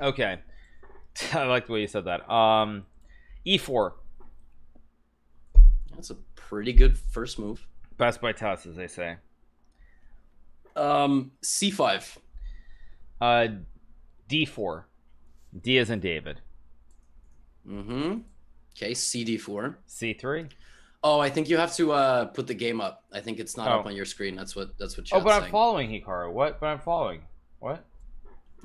Okay. I like the way you said that. Um, E4. That's a pretty good first move. Best by toss, as they say. Um, C5. Uh, D4. D is in David. Mm-hmm. Okay, CD4. C3. Oh, I think you have to uh put the game up. I think it's not Oh. up on your screen. That's what that's what. Oh, but I'm saying. following Hikaru. What? But I'm following. What?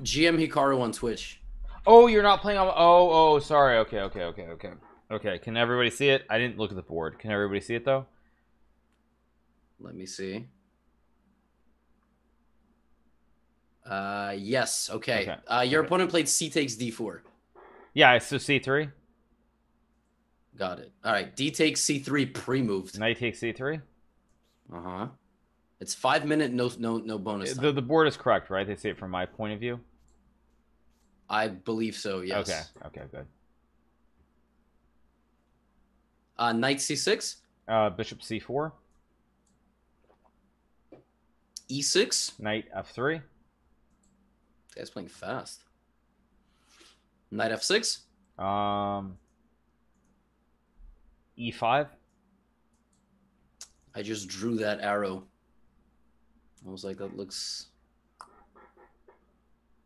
GM Hikaru on Twitch. Oh, you're not playing on. Oh, oh, sorry. Okay, okay, okay, okay. Okay, can everybody see it? I didn't look at the board. Can everybody see it though? Let me see. Uh, yes. Okay. Okay. Uh, your Okay. opponent played C takes D4. Yeah, so C3. Got it. All right. D takes C3 pre-moved. Knight takes C3. Uh huh. It's five minute no no no bonus. Time. The, the board is correct, right? They say it from my point of view. I believe so. Yes. Okay. Okay. Good. Uh, knight C6, Uh, Bishop C4. E6. Knight F3. This guy's playing fast. Knight F6. Um. E E5. I just drew that arrow. I was like, that looks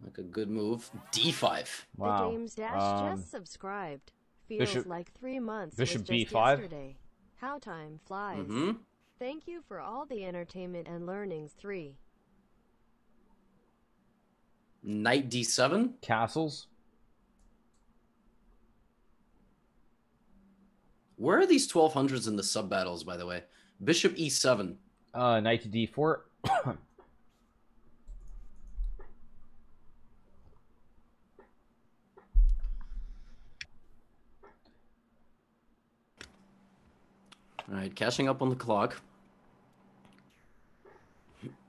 like a good move. D5. Wow. The Games Dash Um, just subscribed. Feels Bishop- like three months Bishop was just B5? yesterday. How time flies. Mm-hmm. Thank you for all the entertainment and learnings. Three. Knight D7. Castles. Where are these 1200s in the sub battles, by the way? Bishop E E7. Uh, Knight to D4. All right, cashing up on the clock.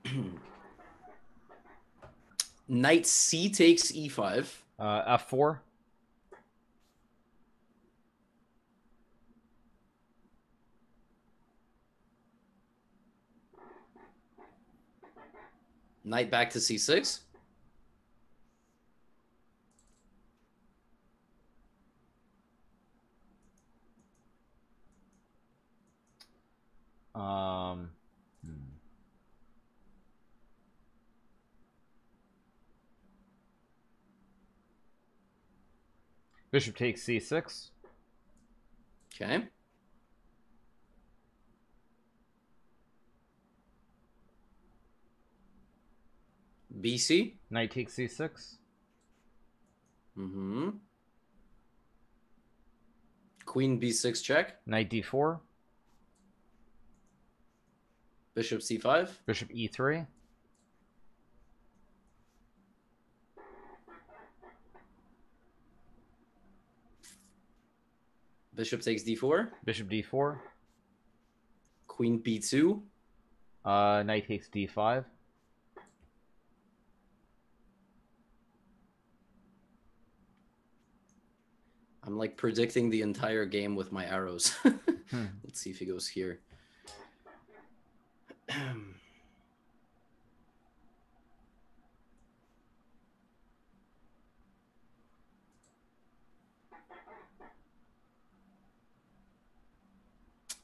Knight C takes E E5. Uh, F4. Knight back to C6. Um. hmm. Bishop takes C6. Okay. BC. Knight takes C6. Mm-hmm. Queen B6 check. Knight D4. Bishop C5. Bishop E E3. Bishop takes D4. Bishop D4. Queen B2. Uh, Knight takes D5. I'm like predicting the entire game with my arrows. Hmm. Let's see if he goes here.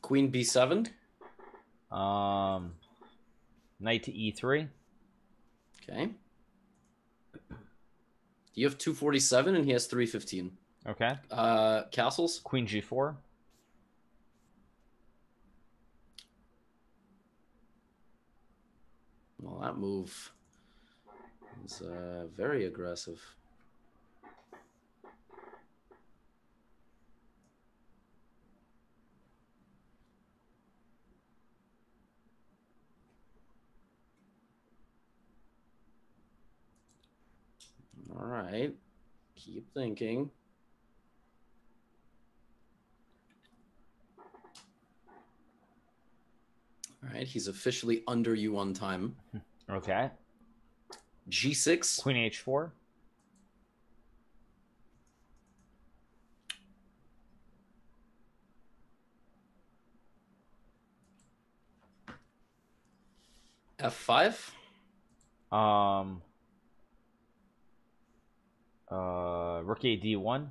Queen B7. Um, Knight to E E3. Okay. You have 247 and he has 315. Okay. Uh, castles. Queen G4. Well, that move is uh, very aggressive. All right. Keep thinking. All right, he's officially under you on time. Okay. G6. Queen H4. F5. Um, Uh, rook a d1.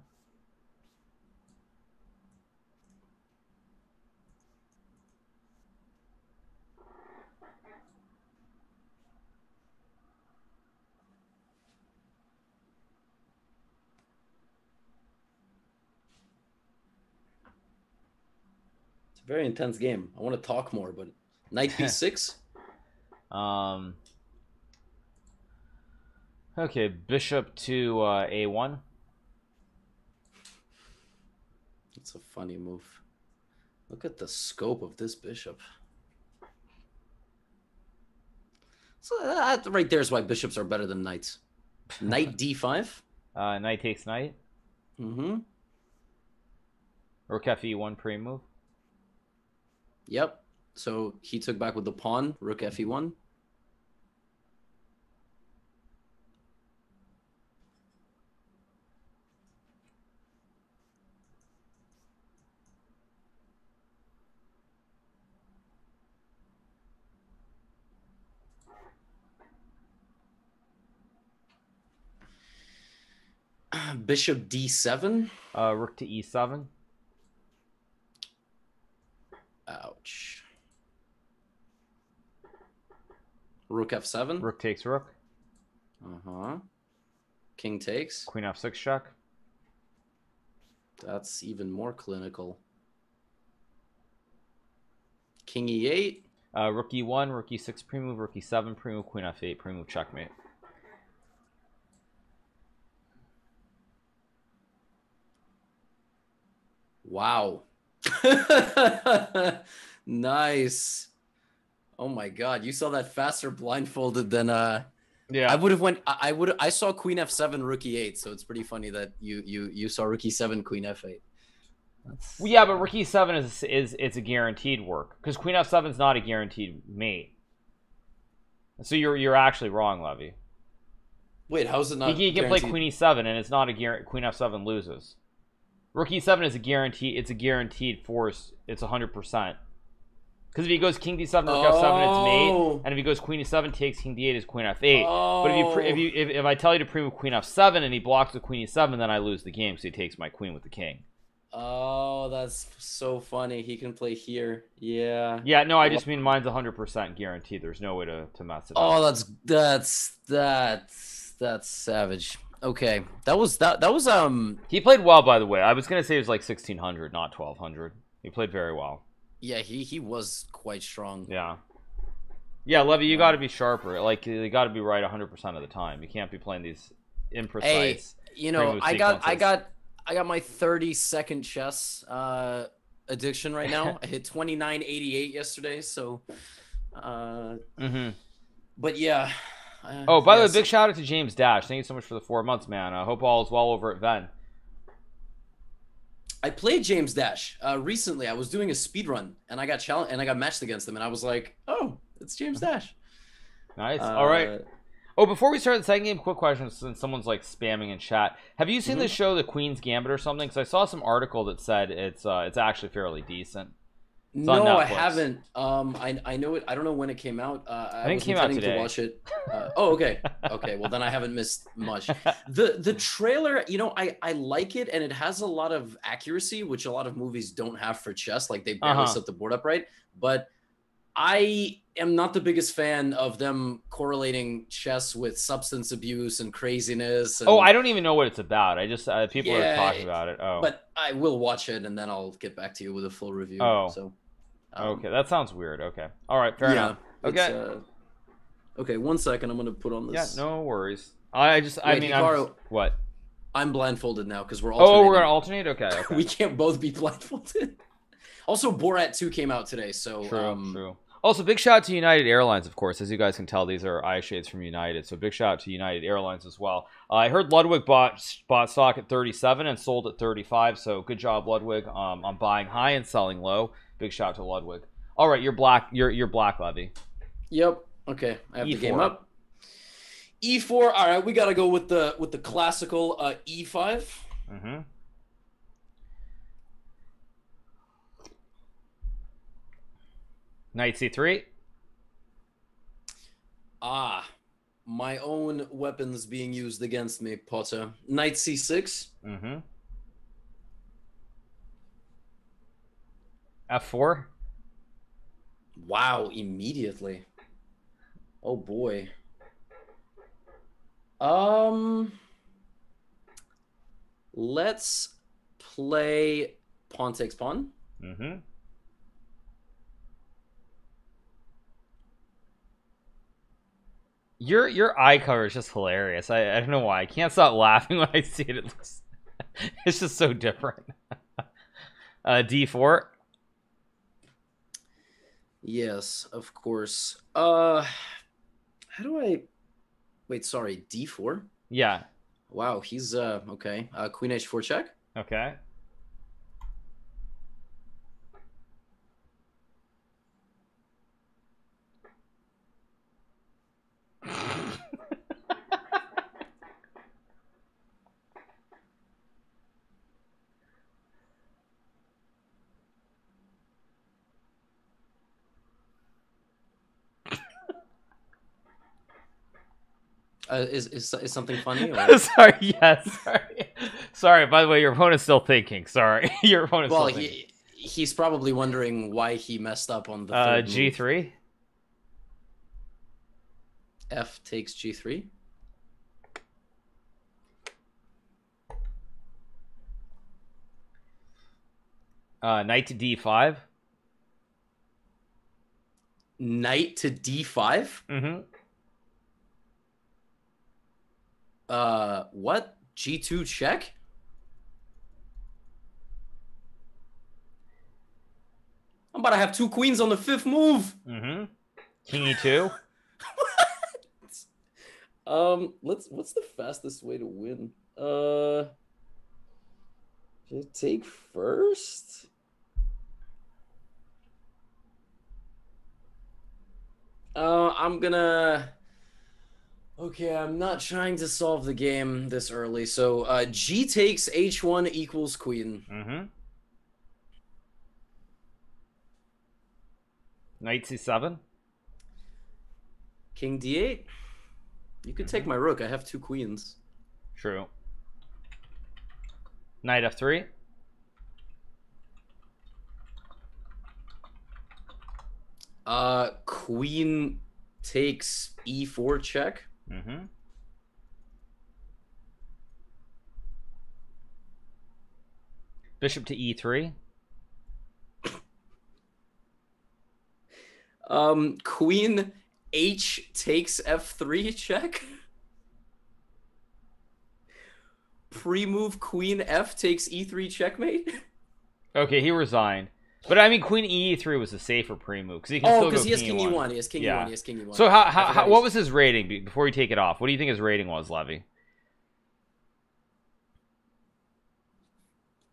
Very intense game. I want to talk more, but knight b6. Um. Okay, bishop to uh, a1. That's a funny move. Look at the scope of this bishop. So that right there is why bishops are better than knights. Knight d5. Uh, knight takes knight. Mm-hmm. Rook fe1 pre-move. Yep. So he took back with the pawn, rook fe1. Bishop d7. Uh, rook to e7. Ouch. Rook f7. Rook takes rook. Uh-huh. King takes. Queen f6 check. That's even more clinical. King e8. Uh, rook e1, rook e6 pre-move, rook e7 pre-move, queen f8 pre-move, checkmate. Wow. nice. Oh my god, you saw that faster blindfolded than uh Yeah. I would have went I, I would I saw queen f7 rook e8, so it's pretty funny that you you you saw rook e7 queen f8. That's... Well, yeah, but rook e7 is is it's a guaranteed work because queen f7 is not a guaranteed mate. So you're you're actually wrong, Levy. Wait, how's it not? he, he can play queen e7 and it's not a guarantee. Queen f7 loses. Rook e7 is a guarantee. It's a guaranteed force. It's hundred percent. Because if he goes king d7, rook f7, it's Oh. mate. And if he goes queen e7, takes king d8 is queen f8. But if you pre- if Oh. you if, if I tell you to pre-move queen f7 and he blocks with queen e7, then I lose the game. So he takes my queen with the king. Oh, that's so funny. He can play here. Yeah. Yeah, no, I just mean mine's hundred percent guaranteed. There's no way to to mess it up. Oh, that's that's that's that's savage. Okay, that was that that was um He played well, by the way. I was gonna say it was like sixteen hundred, not twelve hundred. He played very well. yeah he he was quite strong. Yeah. Yeah, Levy, you got to be sharper. Like you got to be right hundred percent of the time. You can't be playing these imprecise. Hey, you know I got I got I got my thirty second chess uh addiction right now. I hit twenty nine eighty eight yesterday, so uh hmm but yeah. Uh, Oh, by the way, big shout out to James Dash. Thank you so much for the four months, man. I hope all is well over at Ven. I played James Dash uh, recently. I was doing a speed run and I got challenged and I got matched against him and I was like, "Oh, it's James Dash." Nice. all right. Uh, Oh, before we start the second game, quick question since someone's like spamming in chat. Have you seen Mm-hmm. the show The Queen's Gambit or something? Because I saw some article that said it's uh, it's actually fairly decent. On no, I haven't. Um, I I know it. I don't know when it came out. Uh, I, think it was came out today. to watch it. Uh, oh, okay, okay. Well, then I haven't missed much. the The trailer, you know, I I like it, and it has a lot of accuracy, which a lot of movies don't have for chess. Like they barely Uh-huh. set the board up right. But I am not the biggest fan of them correlating chess with substance abuse and craziness. And, Oh, I don't even know what it's about. I just uh, people are talking about it. Oh, But I will watch it, and then I'll get back to you with a full review. Oh. so. Um, okay, that sounds weird. Okay, all right, fair yeah, enough. Okay. uh, okay, one second. I'm gonna put on this. Yeah, no worries. I just, I mean, Hikaru, I'm what? I'm blindfolded now because we're all. Oh, we're gonna alternate. Okay, okay. we can't both be blindfolded. Also, Borat 2 came out today, so True, um, true. Also, big shout out to United Airlines, of course. As you guys can tell, these are eye shades from United. So big shout out to United Airlines as well. Uh, I heard Ludwig bought bought stock at 37 and sold at 35. So good job, Ludwig, um, on buying high and selling low. Big shout out to Ludwig. All right, you're black. You're you're black, Levy. Yep. Okay, I have the game up. E4. All right, we gotta go with the with the classical uh, E5. Mm-hmm. Knight C3. Ah, my own weapons being used against me, Potter. Knight c6. Mm-hmm. F4. Wow, immediately. Oh boy. Um let's play pawn takes pawn. Mm-hmm. Your your eye cover is just hilarious. I, I don't know why. I can't stop laughing when I see it. It looks it's just so different. uh D4. Yes, of course. Uh how do I wait, sorry, D4? Yeah. Wow, he's uh okay. Uh Queen H4 check. Okay. Uh, is, is is something funny? Or... sorry, yes, sorry. sorry, by the way, your opponent's still thinking. Sorry. your opponent's well, still thinking. he he's probably wondering why he messed up on the Uh move. G3. F takes G3. Uh Knight to D5. Knight to D5. Mm-hmm. Uh, what? G2 check? I'm about to have two queens on the fifth move. Mm-hmm. King E2. Um, let's. What's the fastest way to win? Uh, take first? Uh, I'm gonna. Okay, I'm not trying to solve the game this early. So, uh, G takes H1 equals queen. Mm-hmm. Knight C7. King D8. You could take my rook. I have two queens. True. Knight F3. Uh, queen takes E4 check. Mm-hmm. Bishop to E E3. Um, queen H takes F3 check. Pre-move queen F takes E3 checkmate. Okay, he resigned. But I mean, Queen E3 was a safer pre-move because he can Oh, still because go he has King king E1. E1. He has king Yeah. E1. He has king E1. So how, how, how what was his rating before you take it off? What do you think his rating was, Levy?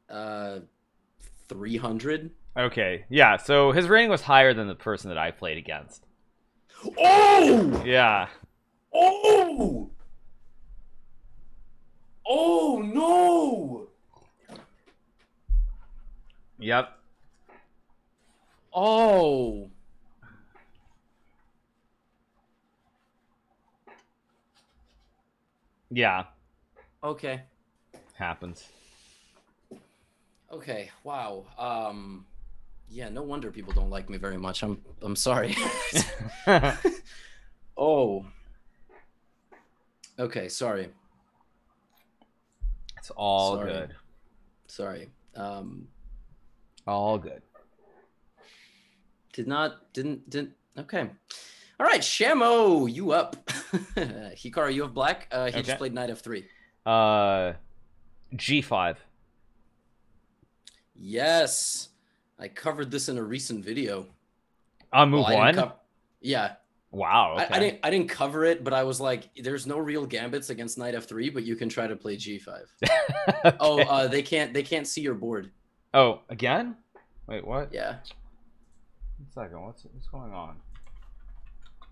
Uh, 300. Okay, yeah. So his rating was higher than the person that I played against. Oh! Yeah. Oh! Oh no! Yep. Oh. Yeah. Okay. Happens. Okay. Wow. Um yeah, no wonder people don't like me very much. I'm I'm sorry. oh. Okay, sorry. it's all Sorry. good. Sorry. Um All good. Did not didn't didn't okay. All right, Shamo, you up. Hikaru, you have black. Uh he Okay. just played knight f3. Uh, G5. Yes. I covered this in a recent video. On move Well, one. didn't yeah, wow. Okay. I, I didn't. I didn't cover it, but I was like, "There's no real gambits against knight f3, but you can try to play g5." Oh, uh, they can't. They can't see your board. oh, again? Wait, what? Yeah. Second. What's what's going on?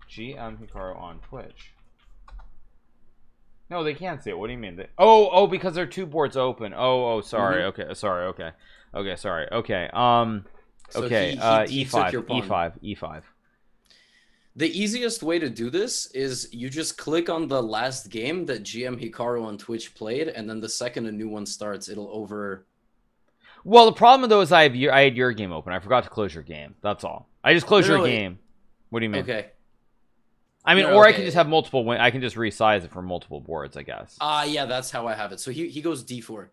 GM Hikaru on Twitch. No, they can't see it. What do you mean? They... Oh, oh, because there are two boards open. Oh, oh, sorry. Mm-hmm. Okay, sorry. Okay, okay, sorry. Okay. Um. So okay. he- he- uh, he took E5. your pawn. E5. E5. The easiest way to do this is you just click on the last game that GM Hikaru on Twitch played, and then the second a new one starts, it'll over. Well, the problem though is I have your, I had your game open. I forgot to close your game. That's all. I just close No, your game. What do you mean? Okay. I mean, No, or I can just have multiple. Win- I can just resize it for multiple boards. I guess. Ah, yeah, that's how I have it. So he he goes D4.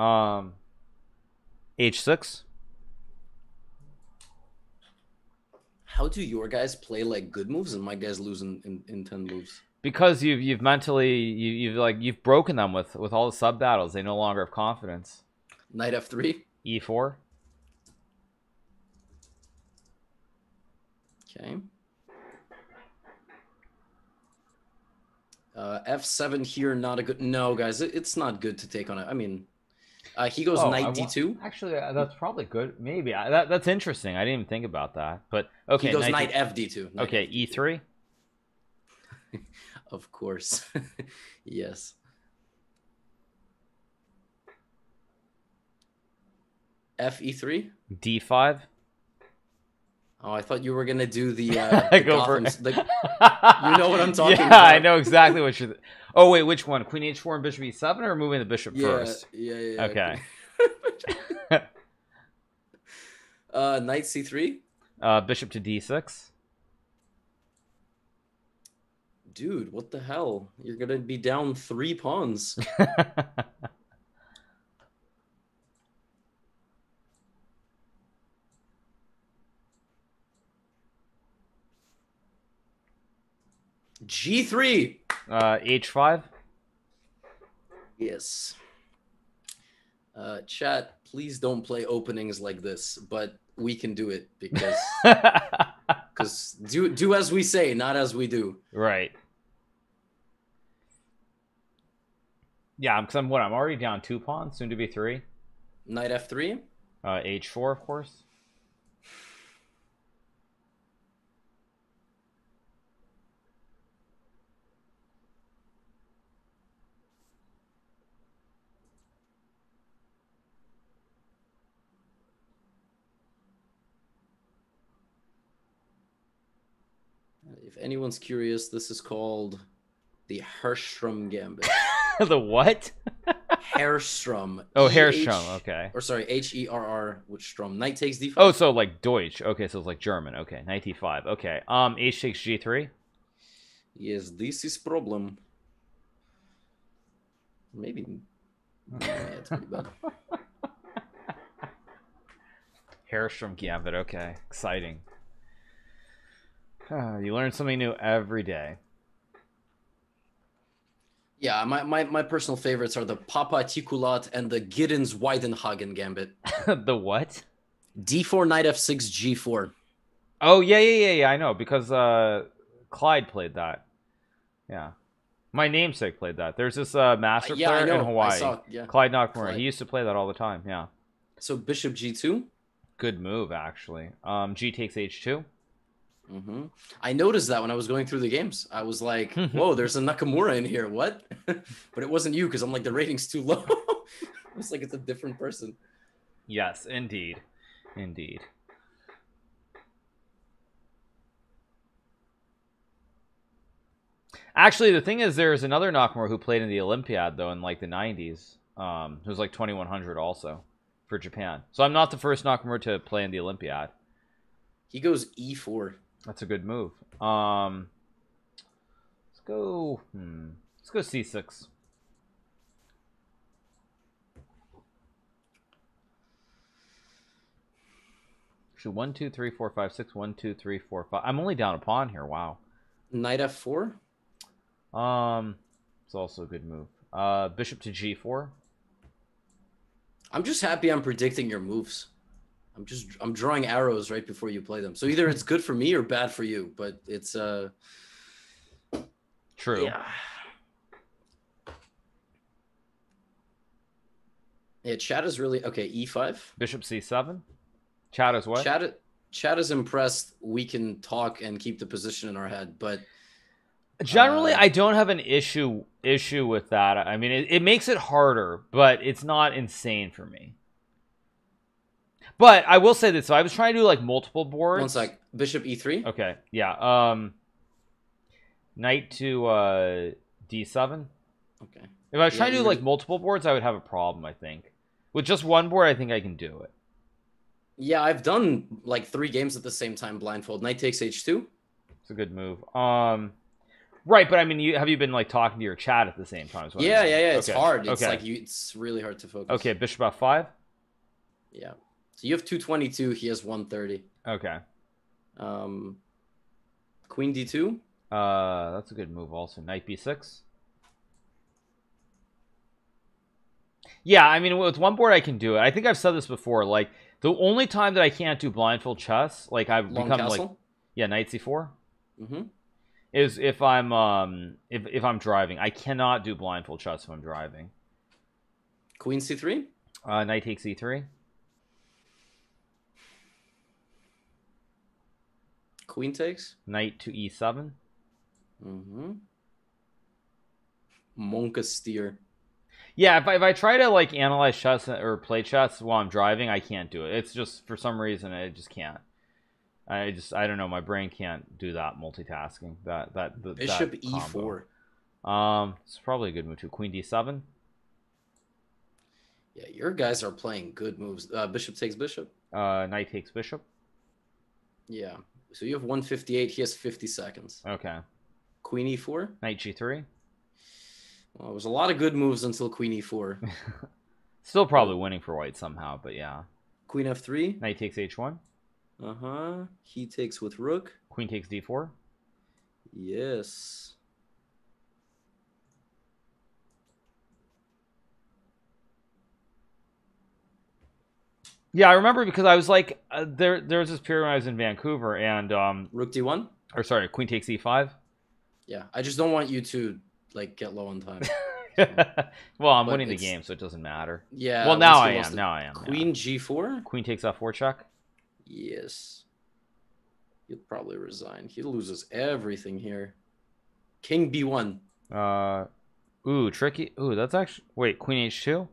Um, H six. How do your guys play like good moves and my guys lose in, in, in 10 moves? Because you've you've mentally you, you've like you've broken them with with all the sub battles. They no longer have confidence. Knight F3. E four. Okay. Uh, F7 here, not a good. No, guys, it, it's not good to take on it. I mean, uh, he goes Oh, Knight I D2. Actually, uh, that's probably good. Maybe I, that that's interesting. I didn't even think about that. But okay, he goes knight Knight FD2. Knight Okay, FD2. E three. Of course. yes. FE3? D five. Oh, I thought you were gonna do the, uh, the Go for Gotham. it. The, you know what I'm talking yeah, about. I know exactly what you're. Oh wait, which one? Queen H four and Bishop E seven, or moving the bishop yeah, first? yeah, yeah. Okay. uh, Knight C3? Uh, bishop to D six. Dude, what the hell? You're gonna be down three pawns. G3. uh, H five. Yes. Uh, chat, please don't play openings like this, but we can do it because because do do as we say, not as we do. right. Yeah, because I'm what? I'm already down two pawns, soon to be three. Knight F3. Uh, H four, of course. Anyone's curious, this is called the Herrstrom Gambit. the what? Herrstrom. Oh, Herrstrom. Okay. Or sorry, H E R R which Strom. Knight takes D5. Oh, so like Deutsch. Okay, so it's like German. Okay, knight d5. Okay. Um, H takes G3. Yes, this is problem. Maybe. Yeah, it's pretty bad. Herrstrom Gambit. Okay, exciting. You learn something new every day. Yeah, my, my, my personal favorites are the Papa Tikulat and the Gibbins Weidenhagen Gambit. the what? D4, Knight F6, G4. Oh yeah, yeah, yeah, yeah. I know because uh, Clyde played that. Yeah, my namesake played that. There's this uh, master yeah, I player know. in Hawaii, saw, yeah. Clyde Nakamura. He used to play that all the time. Yeah, So Bishop G2. good move actually. Um, G takes H2. Hmm I noticed that when I was going through the games. I was like, whoa, there's a Nakamura in here. What? but it wasn't you because I'm like, the rating's too low. it's like it's a different person. Yes, indeed, indeed. Actually, the thing is, there's another Nakamura who played in the Olympiad though in like the '90s. Um, who was like 2100 also for Japan. So I'm not the first Nakamura to play in the Olympiad. He goes E E4. That's a good move. Um, let's go. Hmm, let's go C6. Actually, one, two, three, four, five, six. One, two, three, four, five. I'm only down a pawn here. Wow. Knight F4. Um, it's also a good move. Uh, bishop to G4. I'm just happy I'm predicting your moves. I'm just I'm drawing arrows right before you play them. So either it's good for me or bad for you, but it's uh True. yeah. Yeah, chat is really okay, E5. Bishop C7. Chat as what? Chat chat is impressed we can talk and keep the position in our head, but Generally, Uh, I don't have an issue issue with that. I mean, it, it makes it harder, but it's not insane for me. But I will say this: so I was trying to do like multiple boards. one sec. Bishop E e3. Okay, yeah. Um, knight to uh, d7. Okay. If I was Yeah, trying to do like multiple boards, I would have a problem. I think with just one board, I think I can do it. Yeah, I've done like three games at the same time blindfold. Knight takes h2. It's a good move. Um, right, but I mean, you have you been like talking to your chat at the same time? I Yeah, yeah, yeah. It's hard. It's okay. like you. It's really hard to focus. Okay, bishop f5. Yeah. So you have 222. He has 130. Okay, Um, Queen d2. uh, that's a good move. Also, knight b6. Yeah, I mean, with one board I can do it. I think I've said this before. Like the only time that I can't do blindfold chess, like I've Long become like yeah, knight c4 mm-hmm. is if I'm um if if I'm driving. I cannot do blindfold chess when I'm driving. Queen c3. Uh, knight takes e3. Queen takes. Knight to e e7. Mm-hmm. Monka steer. Yeah, if I, if I try to like analyze chess or play chess while I'm driving, I can't do it. It's just for some reason I just can't. I just I don't know. My brain can't do that multitasking. That that the, Bishop that e4. combo. Um, it's probably a good move too. Queen d7. Yeah, your guys are playing good moves. Uh, bishop takes bishop. Uh, knight takes bishop. Yeah. So you have 158. He has 50 seconds. Okay. Queen e4. Knight g3. Well, it was a lot of good moves until Queen e e4. Still probably winning for white somehow, but yeah. Queen f3. Knight takes h1. Uh huh. He takes with rook. Queen takes d4. Yes. Yeah, I remember because I was like, uh, there there was this period when I was in Vancouver, and um, Rook d1. or sorry, Queen takes e e5. Yeah. I just don't want you to like get low on time. well, I'm But winning the game, so it doesn't matter. Yeah. well, now I am. Now I am. Queen g4. Queen takes f4 check. Yes. He'll probably resign. He loses everything here. King b1. Uh, ooh, tricky. Ooh, that's actually wait. Queen h2.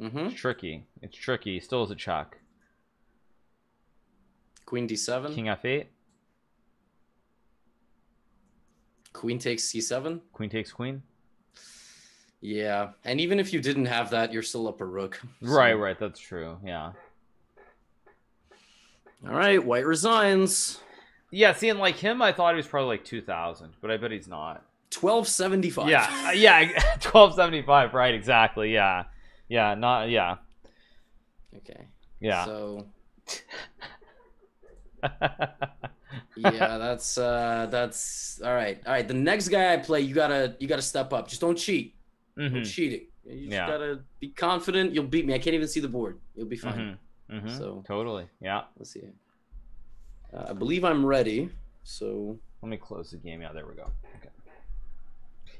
Mm-hmm. It's tricky. It's tricky. Still is a check. Queen d7. King f8. Queen takes c7. Queen takes queen. Yeah. And even if you didn't have that, you're still up a rook. So- Right, right. That's true. Yeah. All right. White resigns. Yeah. Seeing like him, I thought he was probably like 2,000, but I bet he's not. 1275. Yeah, uh, yeah, twelve seventy five. Right, exactly. Yeah, yeah, not yeah, Okay. yeah. So yeah, that's uh that's all right. All right. The next guy I play, you gotta you gotta step up. Just don't cheat. Mhm, Don't cheat it. You just Yeah. gotta be confident. You'll beat me. I can't even see the board. You'll be fine. mhm, mhm. So- totally. Yeah. Let's see. Uh, I believe I'm ready. So Let me close the game. Yeah, there we go. Okay.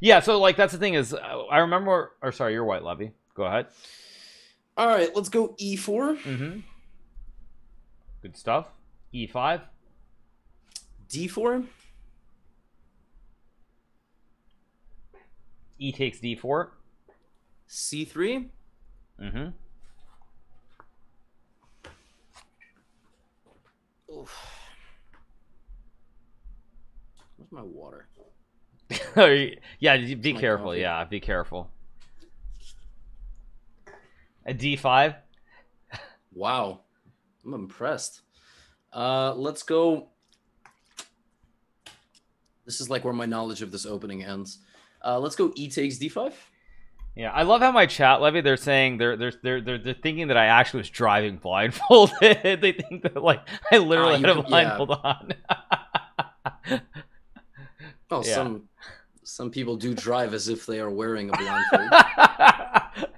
Yeah. So like that's the thing is, uh, I remember. Or sorry, you're white, Levy. Go ahead. all right, let's go E e4, Mm-hmm. Good stuff. E five. d4, E takes D four. c3, Mm-hmm. Oof. Where's my water? yeah. Be careful. Yeah. Be careful. A D five. Wow, I'm impressed. Uh, let's go. This is like where my knowledge of this opening ends. Uh, let's go. E takes d5. Yeah, I love how my chat, Levy, they're saying they're they're they're they're, they're thinking that I actually was driving blindfolded. they think that like I literally you had a could- yeah. blindfold on. Oh, Yeah. some some people do drive as if they are wearing a blindfold.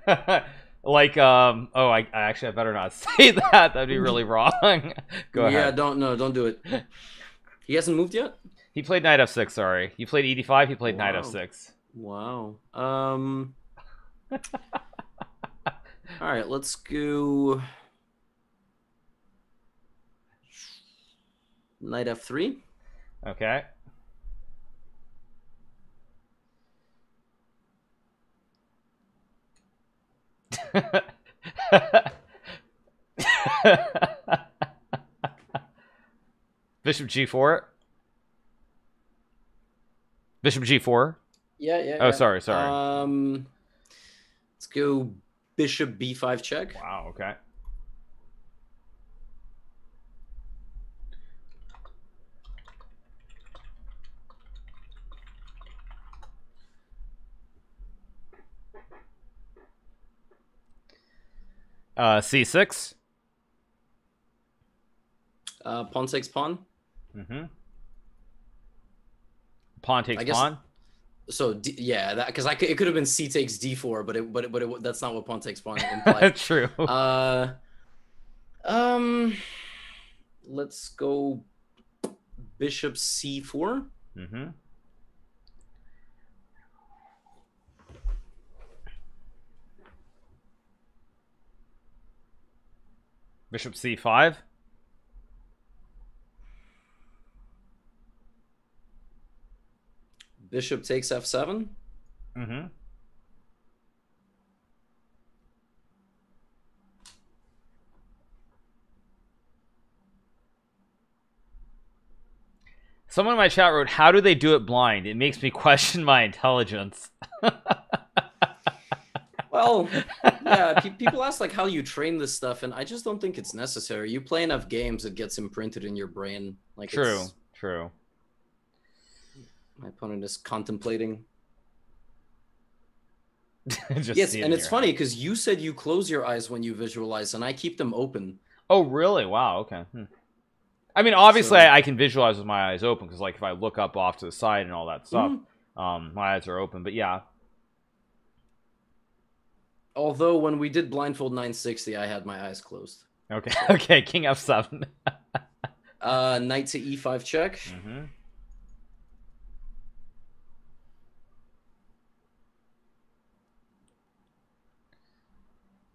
like um oh I, I actually I better not say that. That'd be really wrong. Go yeah, ahead. don't no, don't do it. He hasn't moved yet. He played knight f6, sorry. You played e5, he played knight Wow. f6. Wow. Um. all right, let's go. Knight f3. Okay. Bishop G4. Bishop G4. Yeah, yeah. Oh, yeah. sorry, sorry. Um, let's go bishop b5 check. Wow. Okay. Uh, C6. Uh, pawn takes pawn. Mm-hmm. Pawn takes I guess- pawn. So D, yeah, that because I could, it could have been c takes d4, but it but it, but it, that's not what pawn takes pawn implied. True. uh, um, let's go bishop c4. mm-hmm. Bishop C5. Bishop takes f7. Mm-hmm. Someone in my chat wrote, "How do they do it blind? It makes me question my intelligence." Well, yeah, pe- people ask like how you train this stuff, and I just don't think it's necessary. You play enough games, it gets imprinted in your brain. Like true, it's- true. my opponent is contemplating. Just yes, and it's funny because you said you close your eyes when you visualize, and I keep them open. Oh, really? Wow. Okay. Hmm. I mean, obviously, So- I, I can visualize with my eyes open because, like, if I look up off to the side and all that stuff, Mhm. um, my eyes are open. But yeah, Although when we did blindfold 960, I had my eyes closed. okay, okay. King f7. Uh, knight to e5 check. mm-hmm.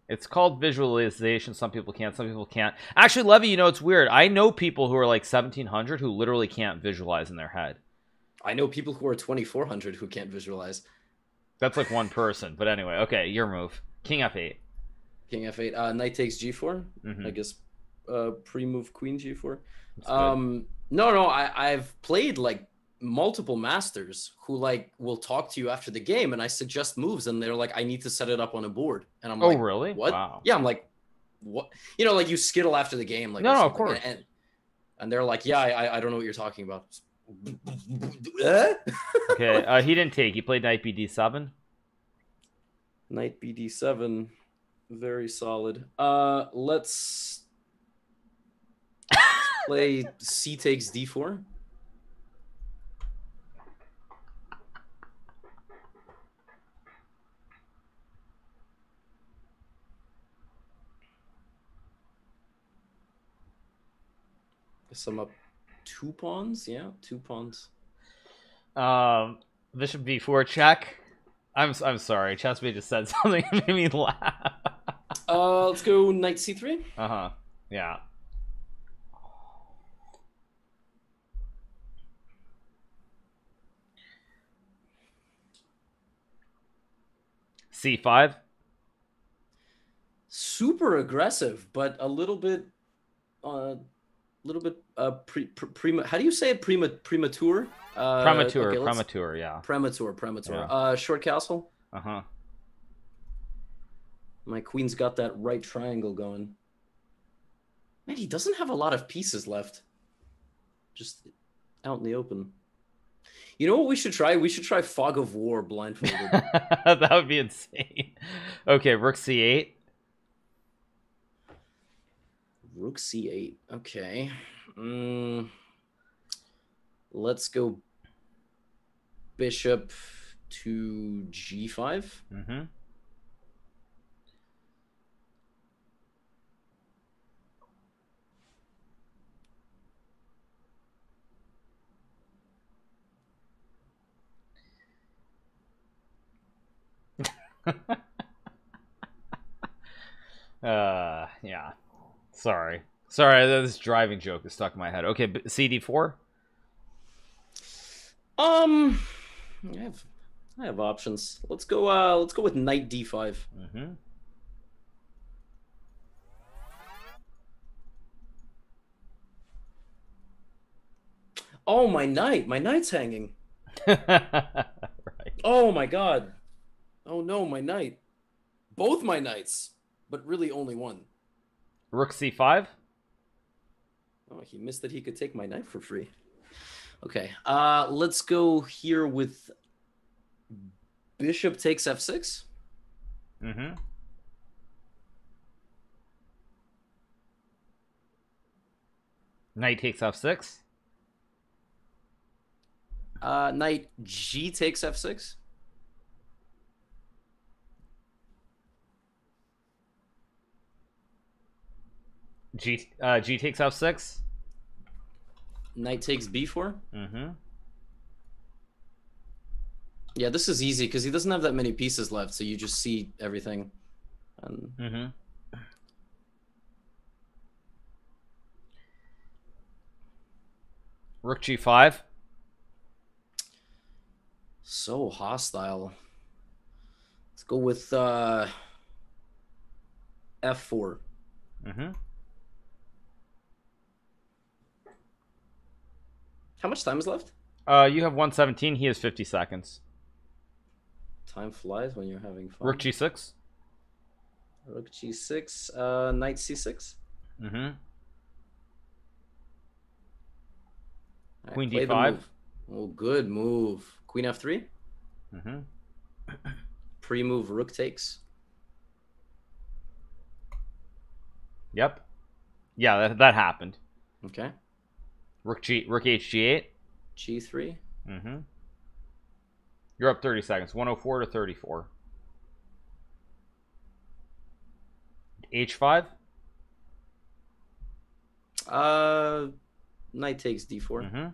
It's called visualization. Some people can't. Some people can't. Actually, Levy, you know it's weird. I know people who are like 1700 who literally can't visualize in their head. I know people who are 2400 who can't visualize. That's like one person. But anyway, okay, your move. King f8. King f8. Uh, knight takes g4. Mhm. I guess uh, pre-move queen g4. Um, no, no, I, I've played like multiple masters who like will talk to you after the game, and I suggest moves, and they're like, I need to set it up on a board, and I'm like oh, like, really? what? Wow. Yeah, I'm like, what? You know, like you skittle after the game, like No, no, of course. and, and they're like, yeah, I, I don't know what you're talking about. Okay, uh, he didn't take. He played knight bd7. Knight BD7, very solid. Uh, let's play C takes D4. sum up two pawns. Yeah, two pawns. Um, bishop b4 check. I'm I'm sorry. Chessbae just said something that made me laugh. Uh, let's go knight C3. Uh huh. Yeah. C5. super aggressive, but a little bit, a uh, little bit uh, pre, pre. How do you say it? Prema, premature. Uh, Premature. okay, premature. Yeah. Premature. Premature. Yeah. Uh, short castle. Uh huh. My queen's got that right triangle going. Man, he doesn't have a lot of pieces left. Just out in the open. You know what we should try? We should try Fog of War blindfolded. that would be insane. Okay, rook c8. Rook c8. Okay. Mm, let's go bishop to g5. Mm-hmm. uh, yeah. Sorry. Sorry, this driving joke is stuck in my head. Okay, CD4? Um, I have, I have options. Let's go. Uh, let's go with knight d5. Mm-hmm. Oh, my knight. My knight's hanging. right. Oh my god. Oh no, my knight. Both my knights, but really only one. Rook c5. Oh, he missed that he could take my knife for free. Okay, uh, let's go here with bishop takes f6. Mm-hmm. Knight takes f6. Uh, knight g takes f6. G uh, G takes f6. Knight takes b4. Mm-hmm. Yeah, this is easy because he doesn't have that many pieces left, so you just see everything. And Mm-hmm. Rook g5. so hostile. Let's go with uh, f4. Mm-hmm. How much time is left? Uh, you have 117. He has 50 seconds. Time flies when you're having fun. Rook g6. Rook g6, uh, knight c6. Mm-hmm. Alright, Queen d5. Oh, good move. Queen f3. Mm-hmm. Pre-move rook takes. Yep. Yeah, that, that happened. Okay. Rook g Rook hg8. g3. Mm-hmm. You're up 30 seconds. 104 to 34. h5. Uh, knight takes d4. Mm-hmm.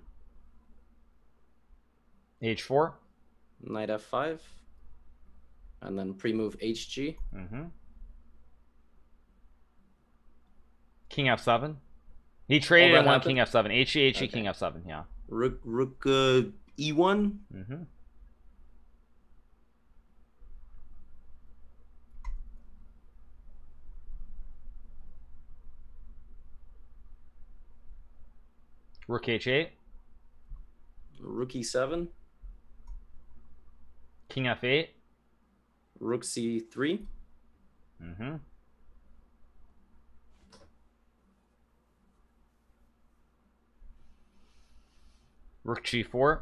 h4. Knight f5. And then pre-move hg. Mm-hmm. King f7. He traded Oh, and won king f7. H H king f7. Yeah. Rook rook uh, e1. Mm-hmm. Rook h8. Rook e7. King f8. Rook c3. Mm-hmm. Rook g4.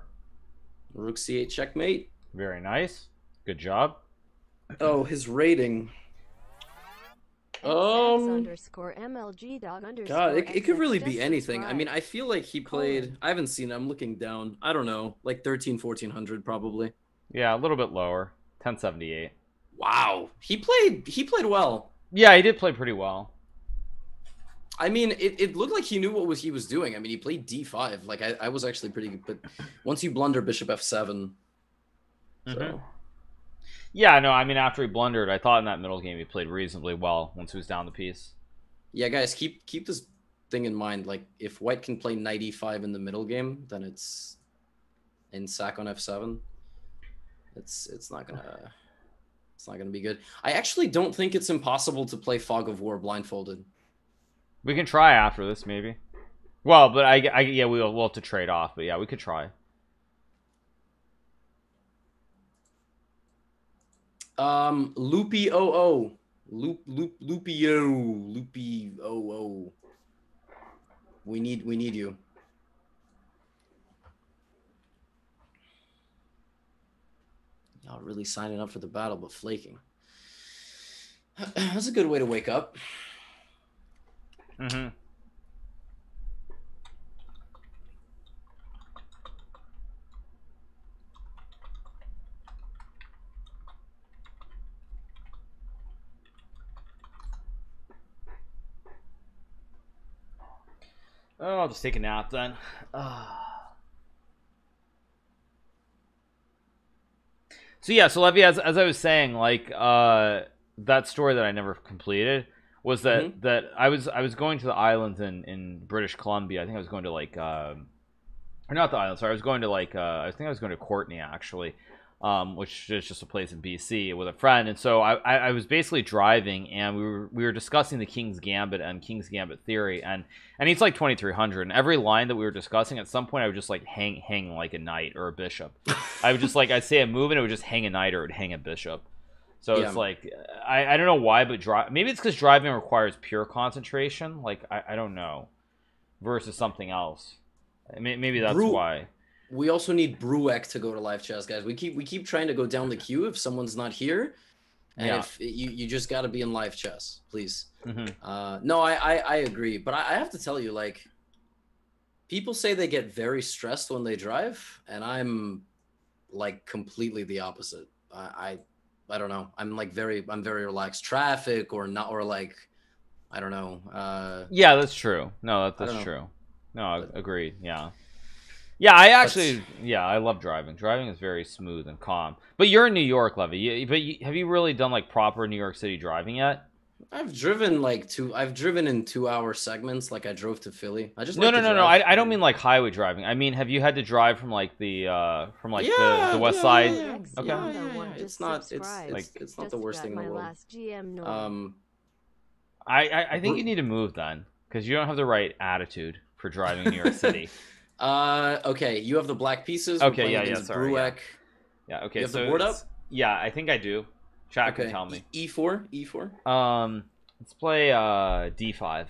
Rook c8 checkmate. Very nice. Good job. Oh, his rating. XX Um, underscore MLG dog underscore God, it, it could really be anything. I mean. I feel like he played. I haven't seen it. I'm looking down. I don't know, like 13, 1400 probably. Yeah, a little bit lower. 1078. Wow, he played. He played well. Yeah, he did play pretty well. I mean, it, it looked like he knew what was he was doing. I mean, he played d5. Like I, I was actually pretty good, but once you blunder bishop f7, so Mhm. Yeah, no, I mean after he blundered, I thought in that middle game he played reasonably well once he was down the piece. yeah, guys, keep keep this thing in mind. Like if White can play knight e5 in the middle game, then it's in sack on f7. It's it's not gonna it's not gonna be good. I actually don't think it's impossible to play Fog of War blindfolded. We can try after this, maybe. Well, but I, I yeah, we'll we'll have to trade off, but yeah, we could try. Um, Loopy OO. Loop loop loopy o loopy OO. We need we need you. Y'all really signing up for the battle but flaking. That's a good way to wake up. Mm-hmm. Oh, I'll just take a nap then. Ah. So yeah, so Levy, as as I was saying, like uh, that story that I never completed was that Mhm. that I was I was going to the islands in in British Columbia. I think I was going to like um, or not the islands. Sorry, I was going to like uh, I think I was going to Courtenay actually. um, which is just a place in BC with a friend. And so I, I, I was basically driving, and we were we were discussing the King's Gambit and King's Gambit theory, and and he's like 2300. And every line that we were discussing, at some point, I would just like hang hang like a knight or a bishop. I would just like I'd say a move, and it would just hang a knight or it would hang a bishop. So Yeah. it's like I, I don't know why, but drive maybe it's because driving requires pure concentration. Like I, I don't know, versus something else. I mean, maybe that's Brew- why. We also need Bruek to go to live chess, guys. We keep we keep trying to go down the queue if someone's not here, and Yeah. if you you just got to be in live chess, please. hmm Uh, no, I, I I agree, but I, I have to tell you, like, people say they get very stressed when they drive, and I'm like completely the opposite. I I, I don't know. I'm like very I'm very relaxed. Traffic or not or like, I don't know. Uh, Yeah, that's true. No, that, that's true. No, I But- agreed. Yeah. Yeah, I actually, yeah, I love driving. Driving is very smooth and calm. But you're in New York, Levy. You, but you, have you really done like proper New York City driving yet? I've driven like two. I've driven in two hour segments. Like I drove to Philly. I just No, like no, to no, no. I, I don't mean like highway driving. I mean, have you had to drive from like the uh from like the, Yeah, the west yeah, side? yeah, yeah. Okay. Yeah, yeah, yeah. It's not. It's subscribed. it's, it's not the worst thing in the world. last GM note. Um, I, I, I think you need to move then because you don't have the right attitude for driving in New York City. Uh, okay, you have the black pieces. Okay, yeah, yeah, sorry, yeah. Yeah. Okay. You have so the board it's- Yeah, I think I do. Chat Okay, can tell me. E four, E four. Um, let's play uh D5.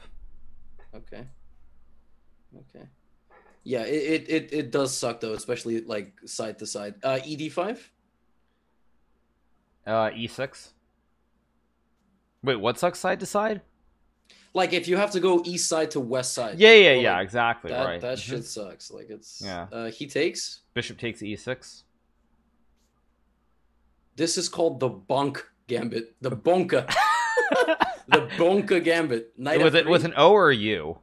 Okay. Okay. Yeah, it, it it it does suck though, especially like side to side. Uh, ED five. Uh, E6. Wait, what sucks side to side? Like if you have to go east side to west side. Yeah, yeah, yeah, like, exactly. That right. that Mhm. shit sucks. Like it's. Yeah. Uh, he takes. Bishop takes E E6. This is called the bonk gambit. The bonka. the bonka gambit. Knight with it with an O or a U?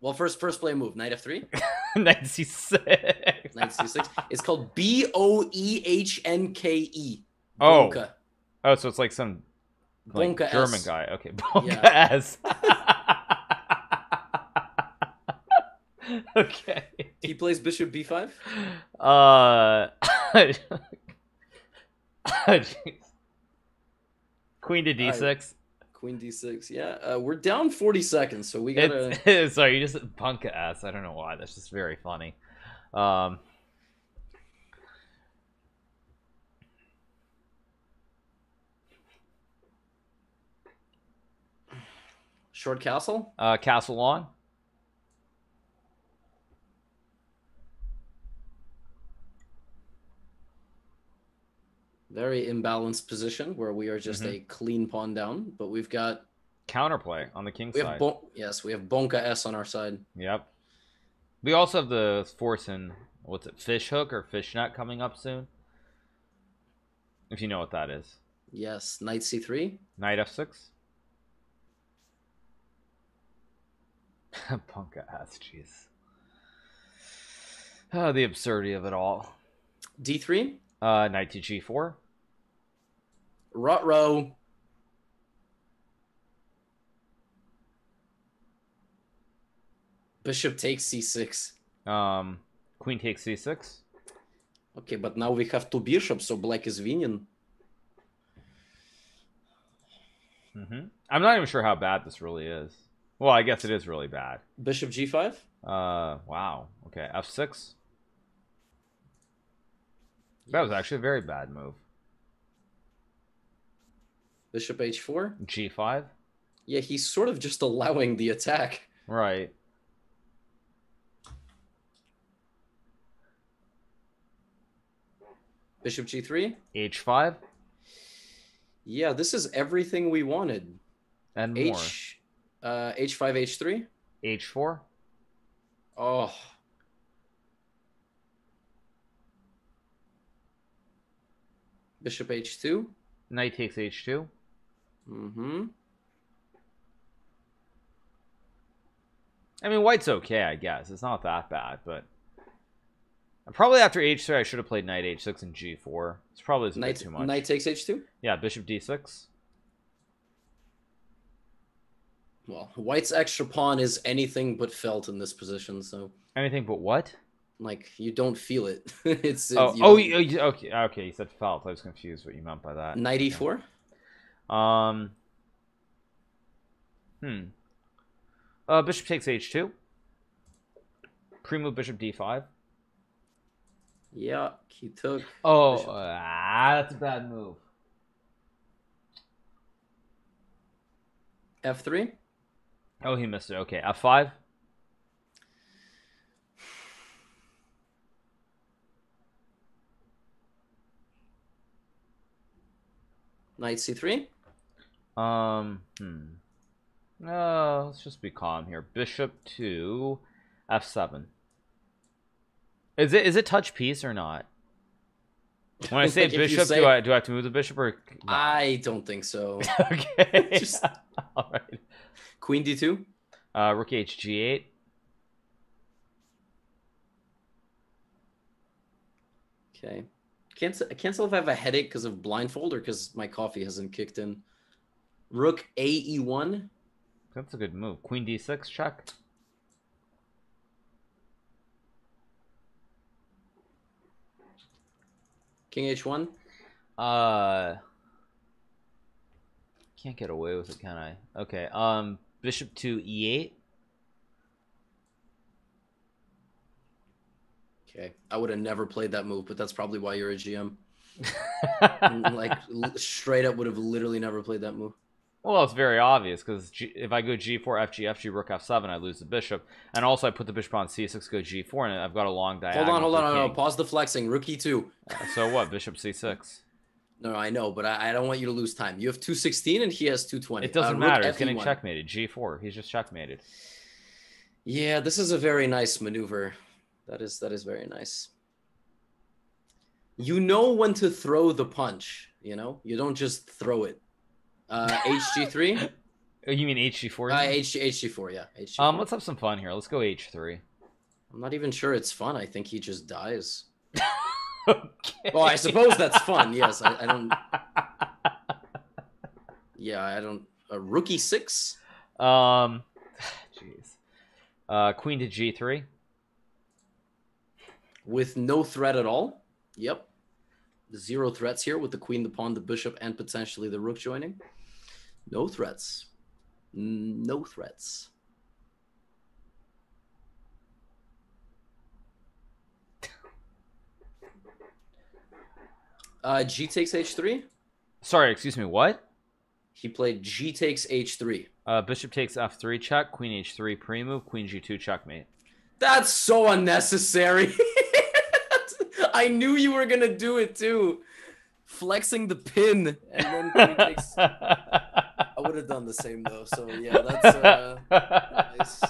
Well, first first play move. Knight F3. Knight C6. Knight C6. It's called B O E H N K E. Oh. Bonka. Oh, so it's like some like Bonka German S. guy. Okay, Bonka Yeah. S. okay. He plays Bishop B5. Uh. Queen to D6. Queen D6. Yeah, uh, we're down 40 seconds, so we gotta. Sorry, you just punk ass. I don't know why. That's just very funny. Um, Short castle. uh, Castle Long. Very imbalanced position where we are just Mhm. a clean pawn down, but we've got Counterplay on the king we have side. bon- yes we have Bonka S on our side. Yep. We also have the force in what's it, fish hook or fishnet coming up soon. If you know what that is. Yes, Knight C3. Knight F6. Punka S, jeez. Oh, the absurdity of it all. D3. Uh, Knight to G4. Rot row. Bishop takes C6. Um, Queen takes C6. Okay, but now we have two bishops, so black is winning. hmm I'm not even sure how bad this really is. Well, I guess it is really bad. Bishop G5. Uh, wow. Okay, F6. That was actually a very bad move. Bishop H4. G5. Yeah, he's sort of just allowing the attack. Right. Bishop G3. H5 Yeah, this is everything we wanted. and more. H, uh, H5, H3. H4. Oh. Bishop H2. Knight takes H2. Mm-hmm. I mean, white's okay, I guess. It's not that bad, but probably after H3, I should have played Knight H6 and G4. It's probably Knight, too much. Knight takes H2. Yeah, Bishop D6. Well, White's extra pawn is anything but felt in this position, so Anything but what? like you don't feel it. it's Oh, you oh, you- you- okay, okay. You said felt. I was confused what you meant by that. knight e4. Um. Hmm. Uh, bishop takes h2. Pre-move bishop d5. Yeah, he took. Oh, ah, that's a bad move. f3. Oh, he missed it. Okay, f5. Knight c3. Um. Hmm. No, let's just be calm here. Bishop to f7. Is it is it touch piece or not? When I say Like, bishop, say- do I do I have to move the bishop or? no? I don't think so. okay. Just- All right. Queen d2. Uh, rook h g8. Okay. I can't if I have a headache because of blindfold or because my coffee hasn't kicked in. Rook a e1. That's a good move. Queen d6 check. King h1. Uh, can't get away with it, can I? Okay. Um, bishop to e8. Okay. I would have never played that move, but that's probably why you're a GM. like straight up would have literally never played that move. Well, it's very obvious because if I go g4, fg, fg, rook f7, I lose the bishop, and also I put the bishop on c6, go g4, and I've got a long diagonal. Hold on, hold on, hold on. king. Pause the flexing. Rook e2. So what? Bishop c6. No, no, I know, but I, I don't want you to lose time. You have 216 and he has 220. It doesn't Uh, matter. He's getting FE1. checkmated. G4. He's just checkmated. Yeah, this is a very nice maneuver. That is that is very nice. You know when to throw the punch, you know? You don't just throw it. Uh HG3? Oh, you mean HG4? uh, HG, HG4, yeah. HG4. um, let's have some fun here. Let's go H3. I'm not even sure it's fun. I think he just dies. okay. Well, I suppose that's fun. Yes, I, I don't. Yeah, I don't. A rookie six. Um, jeez. Uh, Queen to G3. with no threat at all. Yep. Zero threats here with the queen, the pawn, the bishop, and potentially the rook joining. No threats. No threats. Uh, G takes h3. Sorry, excuse me. What? He played G takes h3. Uh, Bishop takes F3 check. Queen H3 pre-move. Queen G2 checkmate. That's so unnecessary. I knew you were gonna do it too. Flexing the pin and then queen takes. Would have done the same though. So yeah, that's uh, nice.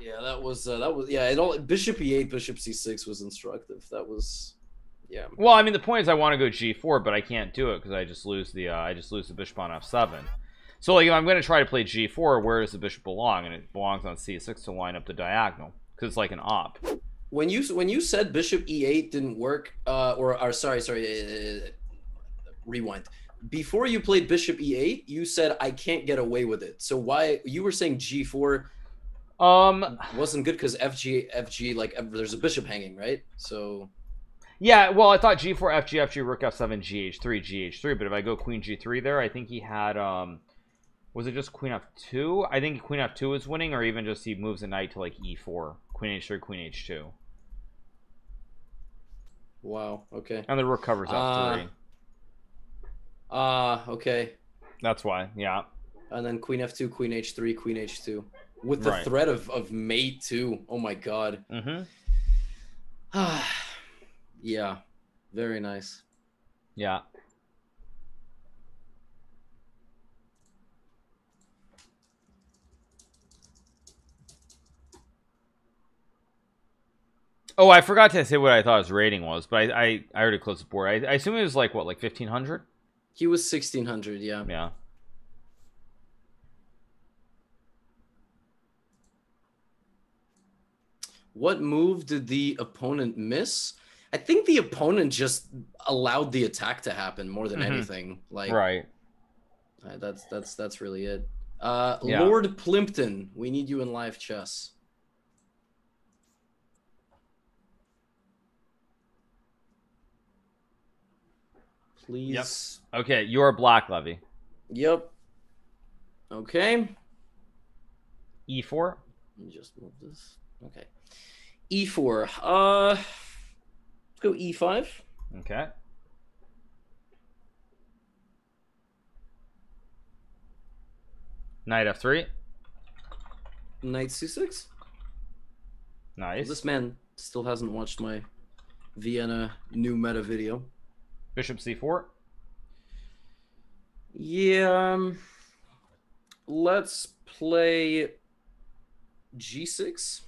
Yeah, that was uh, that was yeah. It all bishop e8, bishop c6 was instructive. That was yeah. Well, I mean, the point is I want to go G4, but I can't do it because I just lose the uh, I just lose the bishop on F7. So like if I'm going to try to play G4, where does the bishop belong? And it belongs on C6 to line up the diagonal because it's like an op. When you when you said bishop e8 didn't work, uh, or or sorry sorry, uh, rewind. Before you played bishop e8, you said I can't get away with it. So why you were saying g4 Um, wasn't good because FG FG like there's a bishop hanging, right? So yeah. Well, I thought G4, FG, FG, Rook F7, GH3, GH3. But if I go Queen G3 there, I think he had um, was it just Queen F2? I think Queen F2 is winning, or even just he moves a knight to like E4, Queen H3, Queen H2, wow, okay. and the Rook covers up Uh, F3. Ah, okay. That's why. Yeah. And then queen f2, queen h3, queen h2 with the Right. threat of of mate too. Oh my god. Mm-hmm. yeah. Very nice. Yeah. Oh, I forgot to say what I thought his rating was, but I I, I already closed the board. I, I assume it was like what, like fifteen hundred? He was 1600, yeah. Yeah. What move did the opponent miss? I think the opponent just allowed the attack to happen more than Mhm. anything. Like Right. uh, that's that's that's really it. Uh Yeah. Lord Plimpton, we need you in live chess. Please. Okay, you're black, Levy. Yep. Okay. E4. Let me just move this. Okay. E4. Uh, let's go E E5. Okay. Knight F3. Knight C6. Nice. This man still hasn't watched my Vienna new meta video. Bishop C4. Yeah. Um, let's play G6.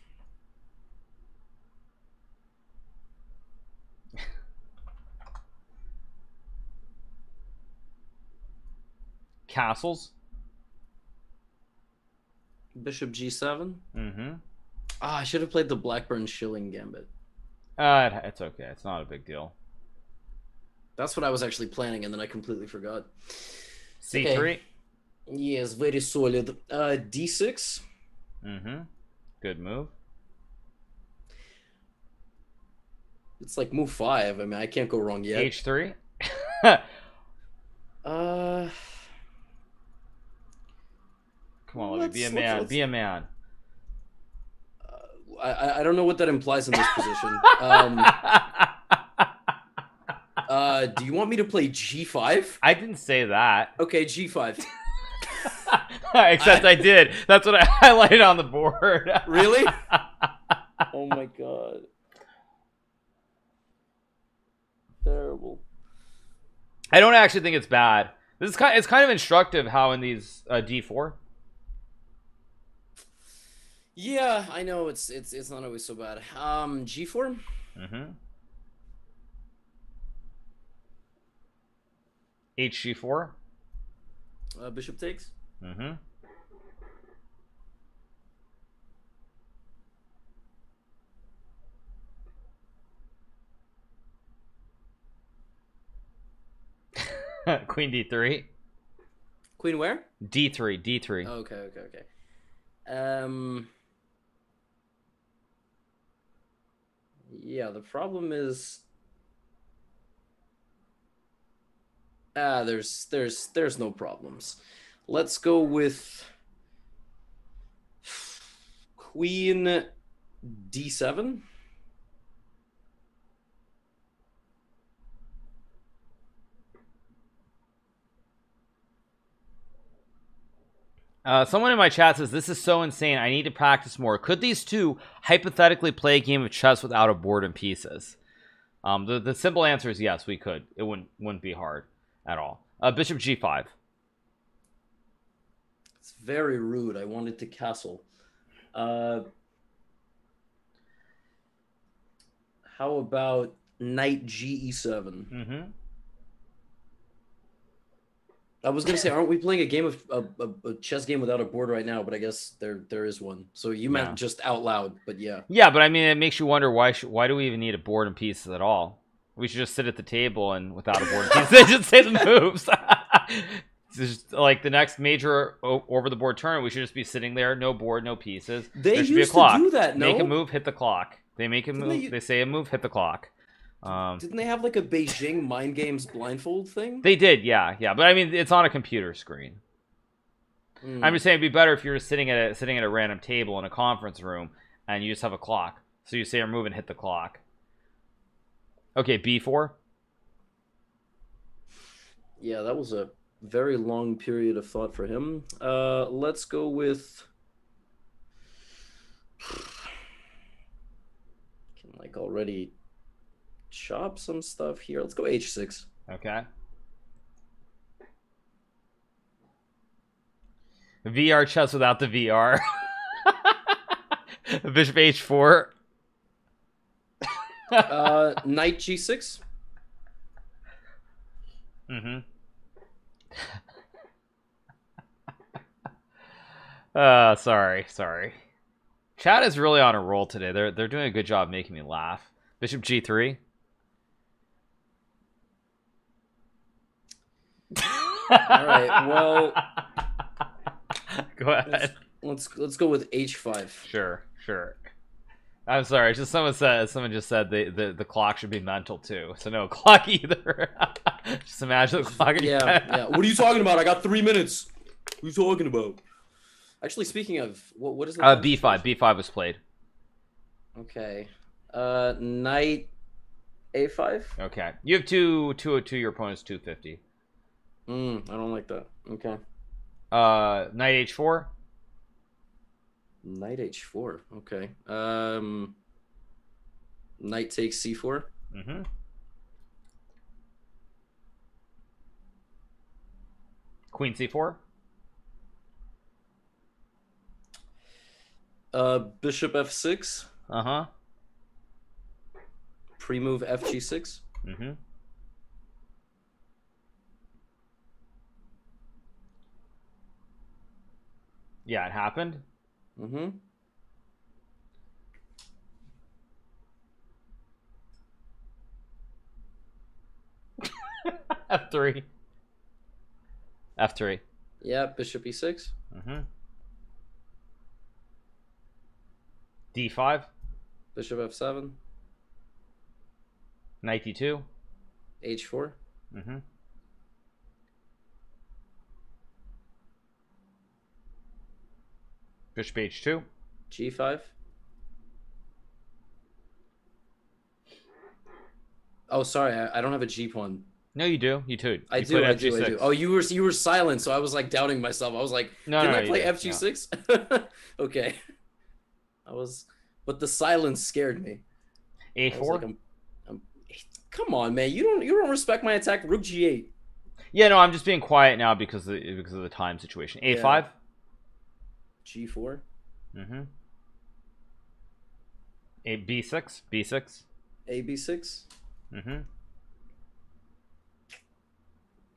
Castles. Bishop G7. Mm-hmm. Ah, I should have played the Blackburne Shilling Gambit. Uh, it- it's okay. It's not a big deal. That's what I was actually planning, and then I completely forgot. C3. Okay. Yes, very solid. Uh, D6. Mm-hmm. Good move. It's like move five. I mean, I can't go wrong yet. H3. Uh, Come on, Levy. Be a man. let's- Be a man. I- I I don't know what that implies in this position. Um, uh, do you want me to play G5? I didn't say that. Okay, G5. Except I did. That's what I highlighted on the board. Really? oh my god. Terrible. I don't actually think it's bad. This is kind. It's kind of instructive how in these uh, D4. Yeah, I know it's it's it's not always so bad. Um, G4. Mm-hmm. HG4. Uh, bishop takes. Mm-hmm. Queen D3. Queen where? D3. D3. Okay, okay, okay. Um. Yeah, the problem is. Ah, there's there's there's no problems. Let's go with Queen D7. Uh, someone in my chat says this is so insane. I need to practice more. Could these two hypothetically play a game of chess without a board and pieces? Um, the the simple answer is yes, we could. It wouldn't wouldn't be hard at all. Uh, Bishop G5. It's very rude. I wanted to castle. Uh, how about Knight GE7? Mm-hmm. I was gonna say, aren't we playing a game of a, a, a chess game without a board right now? But I guess there there is one. So you meant Yeah. just out loud, but yeah. Yeah, but I mean, it makes you wonder why sh- why do we even need a board and pieces at all? We should just sit at the table and without a board and pieces, just say the moves. Just like the next major over the board tournament, we should just be sitting there, no board, no pieces. They there should be a used to do that, Make a move, hit the clock. They make a Didn't move. they- They, say a move, hit the clock. Um, Didn't they have like a Beijing mind games blindfold thing? they did, yeah, yeah. But I mean, it's on a computer screen. Hmm. I'm just saying, it'd be better if you were sitting at a sitting at a random table in a conference room and you just have a clock. So you say a move and hit the clock. Okay, B4. Yeah, that was a very long period of thought for him. Uh, let's go with. Can like already chop some stuff here. Let's go H6. Okay. VR chess without the VR. Bishop H4. Uh, Knight G6. Mm-hmm. uh, sorry, sorry. Chat is really on a roll today. They're they're doing a good job making me laugh. Bishop G3. All right. Well, go ahead. let's let's go with H5. Sure, sure. I'm sorry. Just someone said someone just said the, the the clock should be mental too. So no clock either. just imagine the clock. Yeah, yeah. What are you talking about? I got three minutes. What are you talking about? Actually, speaking of, what what is the Uh, B5. B5 was played. Okay. Uh, knight A5. Okay. You have two two two. Your opponent's 250. Mm, I don't like that. Okay. Uh, knight H4. Knight H4. Okay. Um, knight takes C4. Mm-hmm. Queen C4. Uh, bishop F6. Uh huh. Pre-move FG6. Mm-hmm. Yeah, it happened. Mm-hmm. F3. F3. Yeah, bishop E6. Mm-hmm. D5. Bishop F7. Knight D2. H4. Mm-hmm. Bishop H2. G5. Oh, sorry, I, I don't have a G pawn. No, you do. You do. I You do, I do, I do. Oh, you were you were silent, so I was like doubting myself. I was like, no, didn't no, I play did. FG6? okay. I was, but the silence scared me. Yeah. I was A4. like, I'm, I'm, come on, man, you don't you don't respect my attack. Rook G8. Yeah, no, I'm just being quiet now because of the, because of the time situation. A5. G4. Mm-hmm. A B6. B6. AB6. Mm-hmm.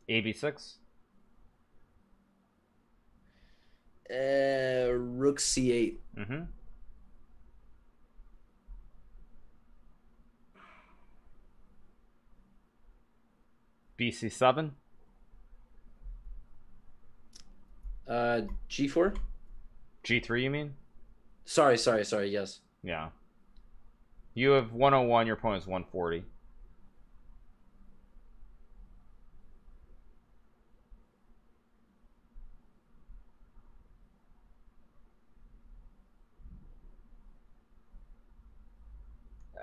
AB6. Uh, Rook C8. Mm-hmm. BC7. Uh, G4. G3, you mean? Sorry, sorry, sorry. Yes. Yeah. You have 101, your opponent's 140.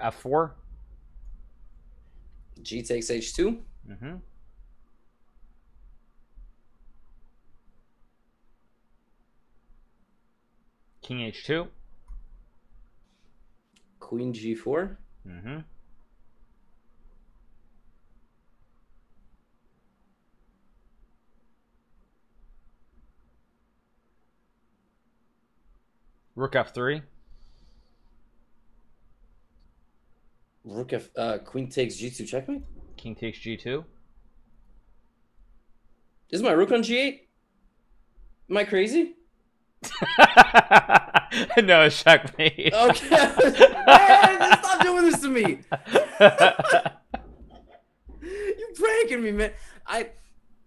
F4. G takes H2. Mm-hmm. King H2. Queen G4. Mm-hmm. Rook F3. Rook F. Uh, Queen takes G2 checkmate. King takes G2. Is my Rook on G8? Am I crazy? no, it's me. Okay. man, stop doing this to me. You're pranking me, man. I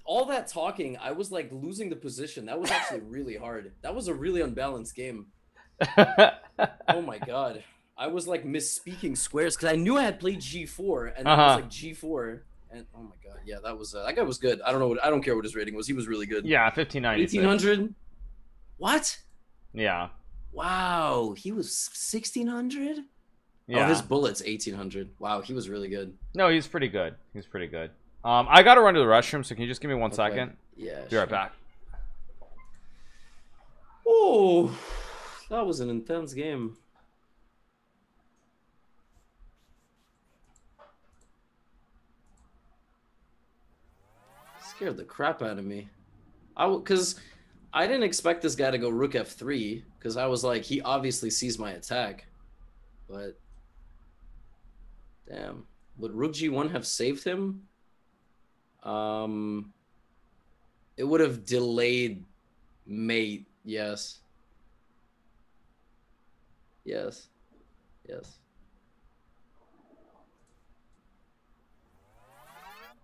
all that talking, I was like losing the position. That was actually really hard. That was a really unbalanced game. Oh my god. I was like misspeaking squares because I knew I had played G4 and Uh-huh. it was like G4. And oh my god, yeah, that was uh, that guy was good. I don't know what I don't care what his rating was. He was really good. yeah, 1596. 1800. What? Yeah. Wow, he was 1600? Yeah. Oh, his bullets 1800. Wow, he was really good. No, he's pretty good. He's pretty good. Um, I gotta run to the restroom, so can you just give me one Okay. second? Yeah. Be right back. Oh, that was an intense game. Scared the crap out of me. I because I didn't expect this guy to go rook f3 because I was like he obviously sees my attack, but damn, would rook g1 have saved him? Um, it would have delayed mate. Yes. Yes. Yes.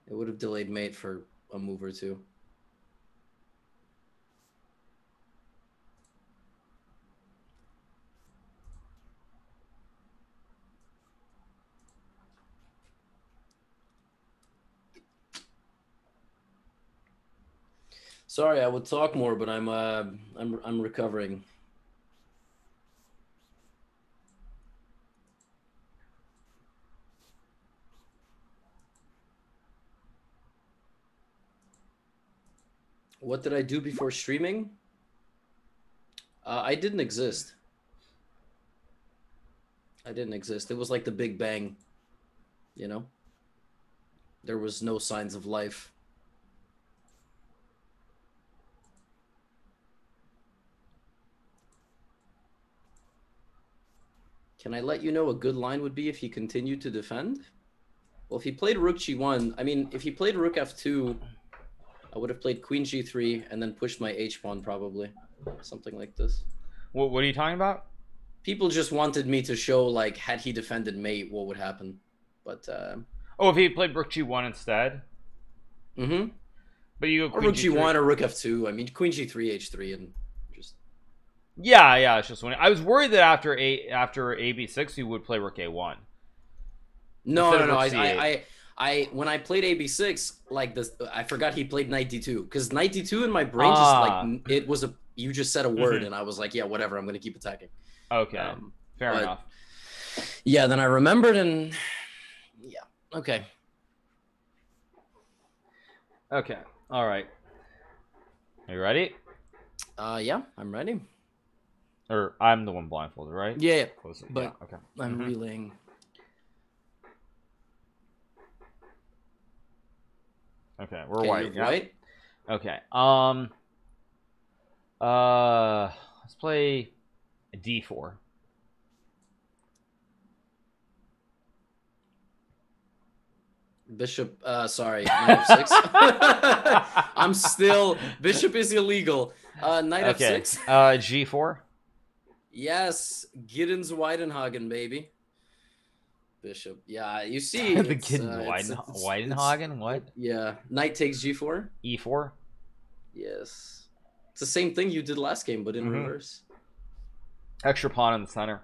It would have delayed mate for a move or two. Sorry, I would talk more, but I'm uh I'm I'm recovering. What did I do before streaming? Uh, I didn't exist. I didn't exist. It was like the Big Bang, you know? There was no signs of life. Can I let you know a good line would be if he continued to defend? Well, if he played rook g1, I mean, if he played rook f2, I would have played queen g3 and then pushed my h pawn probably. Something like this. What, what are you talking about? People just wanted me to show, like, had he defended mate, what would happen. But, uh, Oh, if he played rook g1 instead. mm-hmm. But you go Or rook G3. g1 or rook f2. I mean, queen g3, h3, and. Yeah, yeah. It's just when I was worried that after a after ab6 you would play rook a1. No, Instead no, no. rook I, c8. I, I, I, when I played AB6, like this, I forgot he played knight D2 because knight D2 in my brain just Ah. like it was a. You just said a word, Mhm. and I was like, yeah, whatever. I'm gonna keep attacking. Okay, Um, fair but- enough. yeah. Then I remembered, and yeah, okay. Okay, all right. Are you ready? Uh, yeah, I'm ready. Or I'm the one blindfolded, right? Yeah, yeah, Close it. but- yeah, okay. I'm Mhm. relaying. Okay, we're Okay, white. right. Okay. Um. Uh, let's play d4. Bishop. Uh, sorry, knight f6. I'm still. Bishop is illegal. Uh, knight Okay. f6. Uh, g4. Yes, Gibbins Weidenhagen, baby. Bishop. Yeah, you see. the kid uh, Weiden- it's- it's- Weidenhagen. What? Yeah, knight takes g4. E4. Yes, it's the same thing you did last game, but in Mhm. reverse. Extra pawn in the center.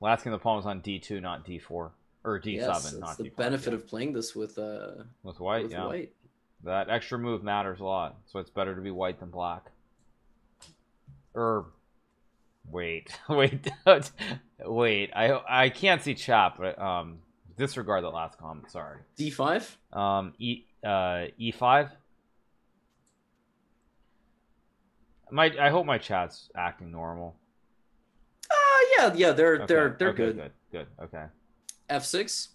Last game the pawn was on d2, not d4 or d7, yes, it's not the d4. benefit yeah. of playing this with uh with white. with yeah, white. that extra move matters a lot. So it's better to be white than black. Or wait, wait, wait. I I can't see chat, but um, disregard that last comment. Sorry. d5. Um, e uh e5. My I hope my chat's acting normal. Ah, yeah, yeah, they're Okay, they're they're okay, good. Good, good. Okay. f6.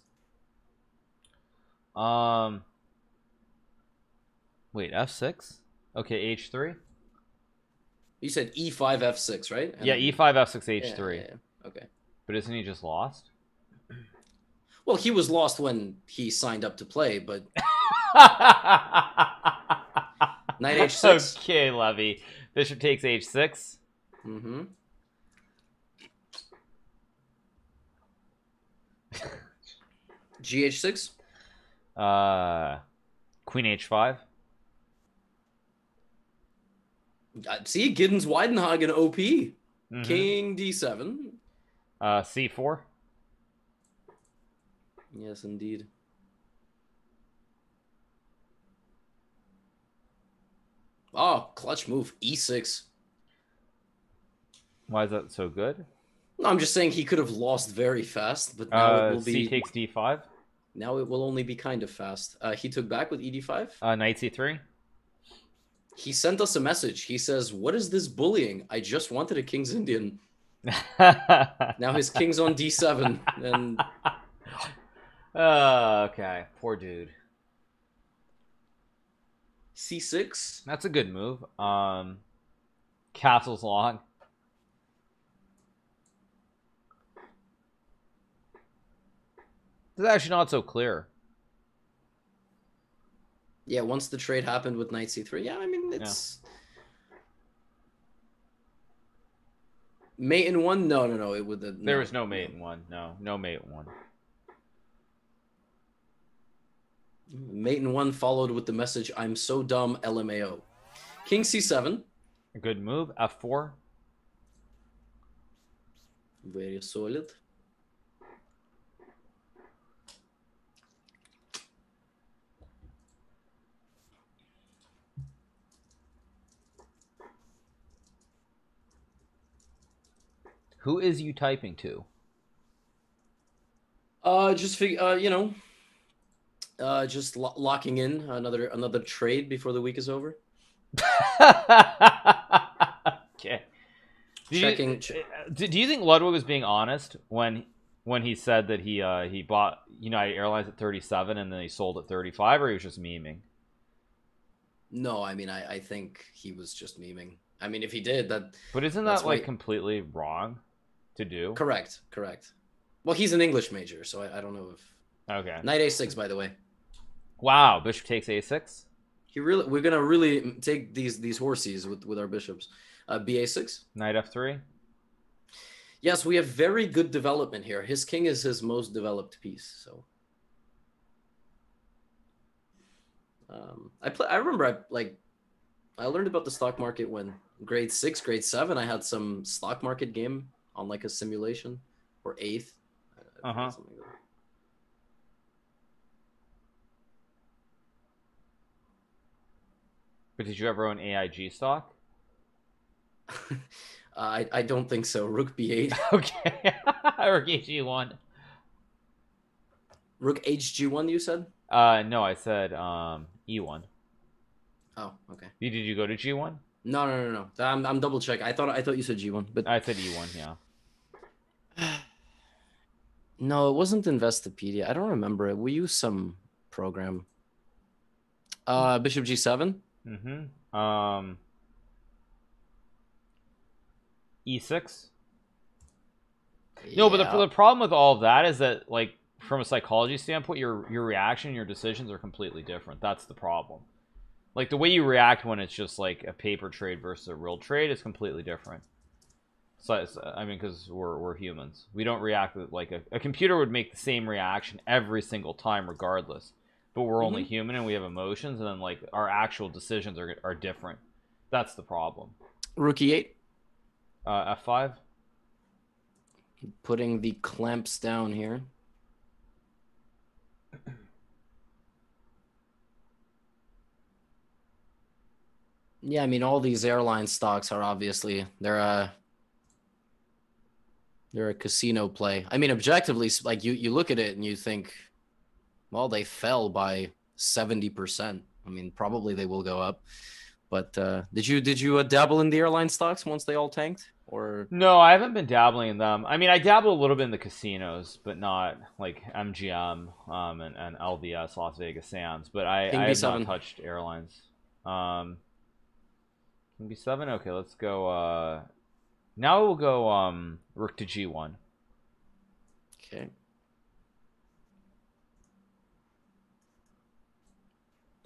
Um. Wait, f6. Okay, h3. You said e e5 f6, right? And Yeah, e5, f6, yeah, h3. yeah, yeah. Okay. But isn't he just lost? Well, he was lost when he signed up to play, but Knight h6. Okay, Levy. Bishop takes h6. mm-hmm. gh6. Uh, Queen h5. Uh, see, Gibbins Weidenhagen OP. Mhm. King d7. Uh, c4. Yes, indeed. Oh, clutch move. E6. Why is that so good? No, I'm just saying he could have lost very fast, but now it Uh, will c be takes d5. now it will only be kind of fast. Uh, he took back with ED5. Uh, knight c3. He sent us a message. He says, "What is this bullying? I just wanted a king's Indian. Now his king's on D7, and uh, okay, poor dude. C6. That's a good move. Um, castle's long. This is actually not so clear. Yeah, once the trade happened with Knight C3, yeah, I mean it's mate in one. No, no, no. It would. There no, was no mate in one. No, no mate in one. Mate in one followed with the message, "I'm so dumb." LMAO. King C7. A good move. F4. Very solid. Who is you typing to? Uh, just fig- uh, you know, uh, just lo- locking in another another trade before the week is over. okay. Do Checking- You, do, do you think Ludwig was being honest when when he said that he uh, he bought United Airlines at 37 and then he sold at 35, or he was just memeing? No, I mean, I I think he was just memeing. I mean, if he did that, But isn't that like why- completely wrong to do? correct, correct. Well, he's an English major, so I, I don't know if Okay. knight a6. By the way, Wow. Bishop takes a6. he really we're gonna really take these these horses with with our bishops. Uh, ba6. Knight f3. Yes, we have very good development here. His king is his most developed piece. So, um, I play. I remember I like. I learned about the stock market when grade six, grade seven. I had some stock market game on like a simulation, or eighth. I- I forget, Uh-huh. something like But did you ever own AIG stock? Uh, I I don't think so. Rook b8, Okay. Rook AG1. rook hg1. You said? Uh, no, I said um E1. Oh, okay. You did you go to G1? No, no, no, no. I'm I'm double check. I thought I thought you said g1, but I said E1. Yeah. No, it wasn't Investopedia. I don't remember it. We used some program. Uh, Bishop G7. Mm-hmm. Um. E6. No, but the, the problem with all of that is that, like, from a psychology standpoint, your your reaction, your decisions are completely different. That's the problem. Like the way you react when it's just like a paper trade versus a real trade is completely different. So I mean, because we're we're humans, we don't react like a, a computer would make the same reaction every single time, regardless. But we're only human and we have emotions, and then like our actual decisions are are different. That's the problem. Rook E8. Uh, F5. Putting the clamps down here. Yeah, I mean, all these airline stocks are obviously they're a they're a casino play. I mean, objectively, like you you look at it and you think, well, they fell by seventy percent. I mean, probably they will go up. But uh, did you did you uh, dabble in the airline stocks once they all tanked, or No, I haven't been dabbling in them. I mean, I dabble a little bit in the casinos, but not like MGM um, and, and LVS, Las Vegas Sands. But I, King I have B7. not touched airlines. Um, King B7. Okay, let's go. Uh, now we'll go um, Rook to G1. Okay.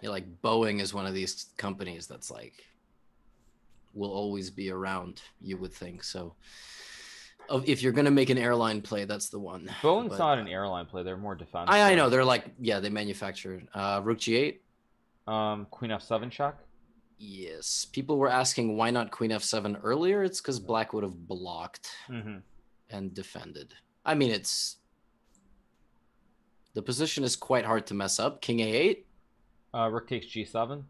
Yeah, like Boeing is one of these companies that's like will always be around, you would think. So if you're gonna make an airline play, that's the one. Boeing's But- not an airline play; they're more defense. I, I know, they're like yeah, they manufacture uh Rook G8. Um, Queen F7 check. Yes. People were asking why not Queen F7 earlier. It's because Black would have blocked Mm-hmm. and defended. I mean it's the position is quite hard to mess up. King A8. Uh, Rook takes G7.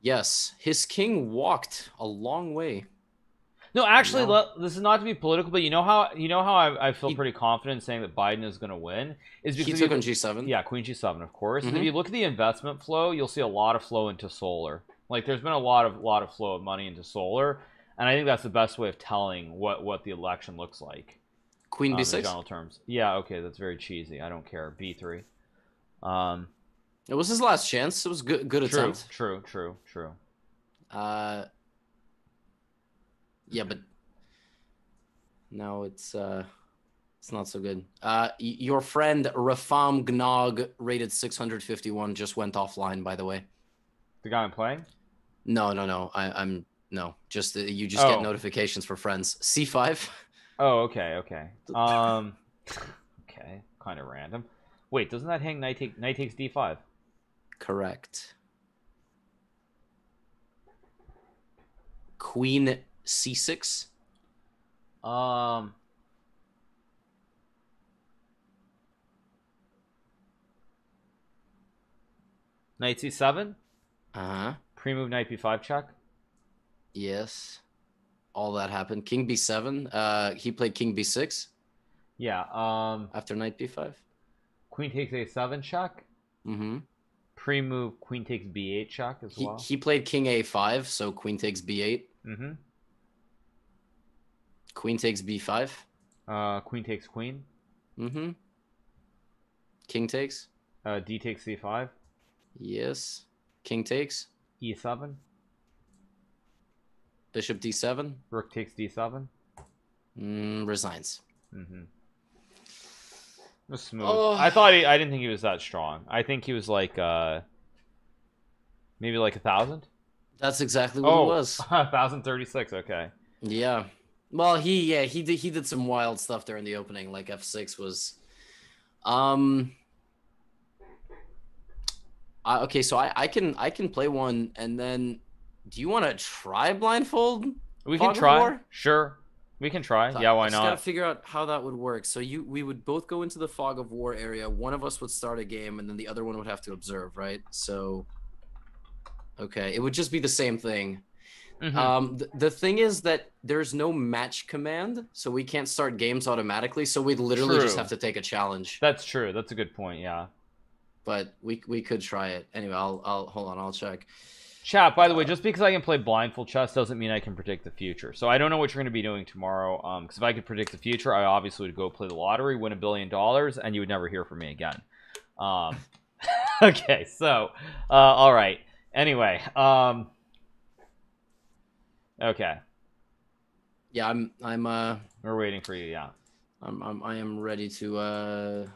Yes, his king walked a long way. No, actually, No. le- this is not to be political, but you know how you know how I, I feel He- pretty confident saying that Biden is going to win is because He took you- on G7. Yeah, Queen G7, of course. And Mhm. if you look at the investment flow, you'll see a lot of flow into solar. Like there's been a lot of lot of flow of money into solar, and I think that's the best way of telling what what the election looks like. Queen um, B6. general terms. Yeah, okay, that's very cheesy. I don't care. B3. Um, It was his last chance. It was good. Good true, attempt. true, true, true. Uh, yeah, but no, it's uh, it's not so good. Uh, your friend Rafam Gnog rated 651 just went offline. By the way. The guy I'm playing. No, no, no. I, I'm no. Just uh, you just Oh. get notifications for friends. C5. Oh, okay, okay. Um, okay, kind of random. Wait, doesn't that hang knight take knight takes d5? Correct. Queen C6. Um. Knight c7, Uh huh. pre-move knight b5 check. Yes. all that happened. King b7. Uh, he played king b6 Yeah. Um, after knight b5. queen takes a7 check. Mm-hmm. Pre-move queen takes b8 check as He, well. he played king a5, so queen takes b8. mm-hmm. Queen takes b5. Uh, queen takes queen. Mm-hmm. King takes. Uh, d takes c5. Yes. King takes. e7. Bishop d7. Rook takes d7. Mm, resigns. Mm-hmm. Smooth. Oh. I thought he, I didn't think he was that strong. I think he was like uh maybe like a thousand. That's exactly what Oh, it was. thousand thirty six. Okay. Yeah. Well, he yeah he did he did some wild stuff during the opening. Like f6 was, um. Uh, okay, so I I can I can play one and then. Do you want to try blindfold? We can try. War? Sure. We can try. So Yeah, I why just gotta not? figure out how that would work. So you we would both go into the fog of war area. One of us would start a game, and then the other one would have to observe, right? So. Okay, it would just be the same thing. Mhm. Um, th- the thing is that there's no match command, so we can't start games automatically. So we'd literally just have to take a challenge. That's true. That's a good point. Yeah. But we we could try it anyway. I'll I'll hold on. I'll check. Chat. By the way, just because I can play blindfold chess doesn't mean I can predict the future. So I don't know what you're going to be doing tomorrow. Um, because if I could predict the future, I obviously would go play the lottery, win a billion dollars, and you would never hear from me again. Um. okay. So. Uh. All right. Anyway. Um. Okay. Yeah, I'm I'm uh We're waiting for you. Yeah. I'm, I'm I am ready to uh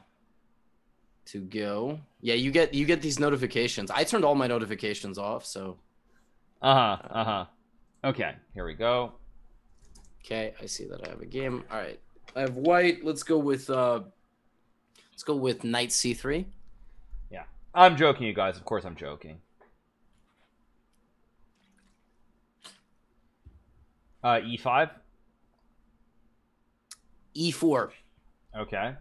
to go. Yeah, you get you get these notifications. I turned all my notifications off, so Uh huh. Uh huh. Okay. Here we go. okay, I see that I have a game. All right. I have white. Let's go with uh let's go with knight c3. Yeah, I'm joking, you guys. Of course, I'm joking. Uh, E5. e4. Okay.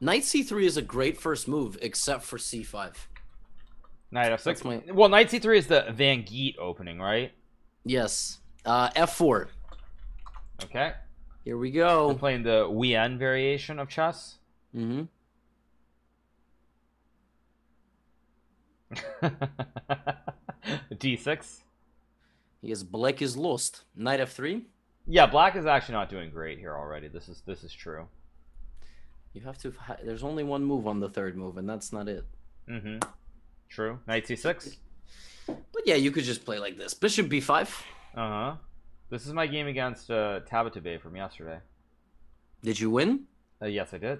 Knight c3 is a great first move except for c5. Knight F6. That's my- Well, Knight C3 is the Van Geet opening, right? Yes. Uh f4. Okay. Here we We're go. playing the Wien variation of chess. Mm-hmm. D6. Yes, black is lost. Knight f3. Yeah, black is actually not doing great here already. This is this is true. You have to. There's only one move on the third move, and that's not it. Mm-hmm. True. Knight C6. But yeah, you could just play like this. Bishop b5. Uh-huh. This is my game against uh, Tabata Bay from yesterday. Did you win? Uh, yes, I did.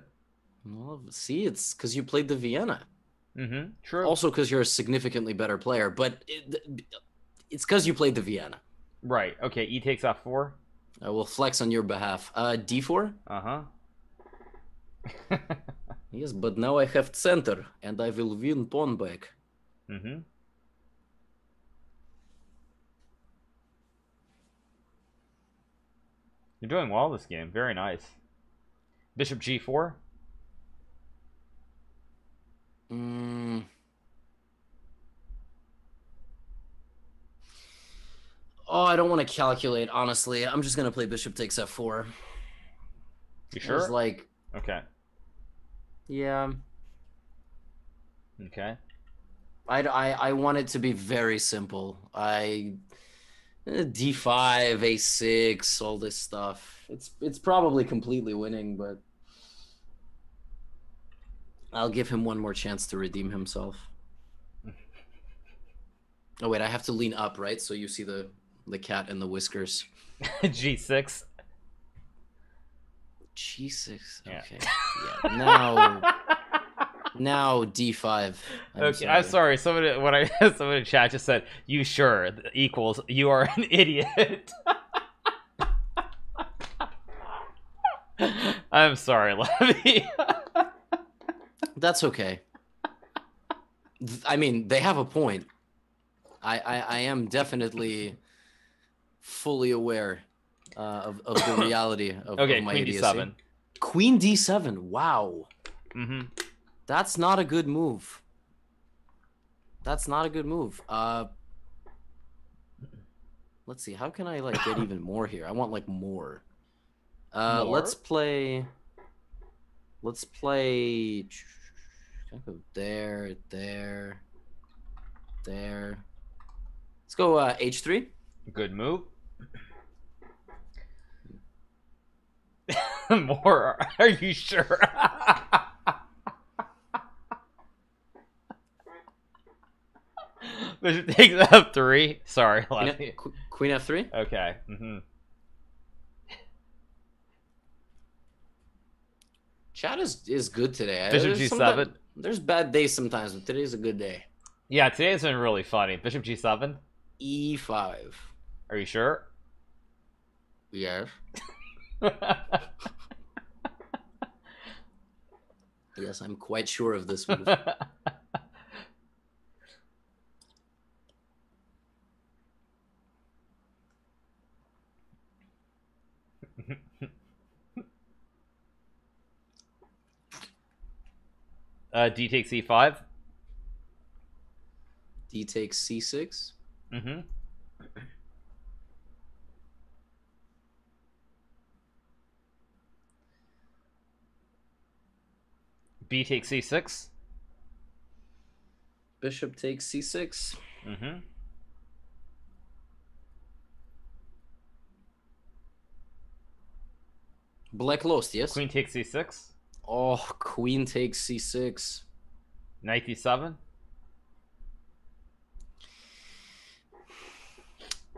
Well, see, it's because you played the Vienna. Mm-hmm. True. Also, because you're a significantly better player, but it, it's because you played the Vienna. Right. Okay. E takes off four. I will flex on your behalf. Uh, d4. Uh huh. Yes, but now I have center, and I will win pawn back. mm-hmm. You're doing well this game. Very nice. Bishop G4. Mm. Oh, I don't want to calculate. Honestly, I'm just gonna play bishop takes f4. You sure? like, Okay. yeah, Okay. I, I, I want it to be very simple. I eh, d5, a6, all this stuff. It's it's probably completely winning, but I'll give him one more chance to redeem himself. Oh wait, I have to lean up, right? So you see the the cat and the whiskers. G6. G6. Okay. Yeah. Now now d5. I'm okay, I'm sorry. Somebody, when I somebody in chat just said, "You sure?" equals you are an idiot. I'm sorry, Levy. That's okay. I mean, they have a point. I I, I am definitely fully aware uh, of of the reality of, okay, of my Queen idiocy. D7. Queen d7. Wow, Mm-hmm. that's not a good move. That's not a good move. Uh, let's see. How can I like get even more here? I want like more. Uh, More? let's play. Let's play. Can I'll go there, there, there. Let's go uh, H3. Good move. More? Are you sure? Bishop takes up three. Sorry, Queen. F- Qu- Queen F3. Okay. hmm Chat is is good today. Bishop There's G7. bad- there's bad days sometimes, but today's a good day. Yeah, today's been really funny. Bishop G7. E5. Are you sure? Yes. Yes, I'm quite sure of this move. uh, D takes E5. D takes C6. Mm-hmm. B takes C6. Bishop takes C6. Mm-hmm. Black lost, yes? Queen takes C6. Oh, queen takes C6. Knight D7.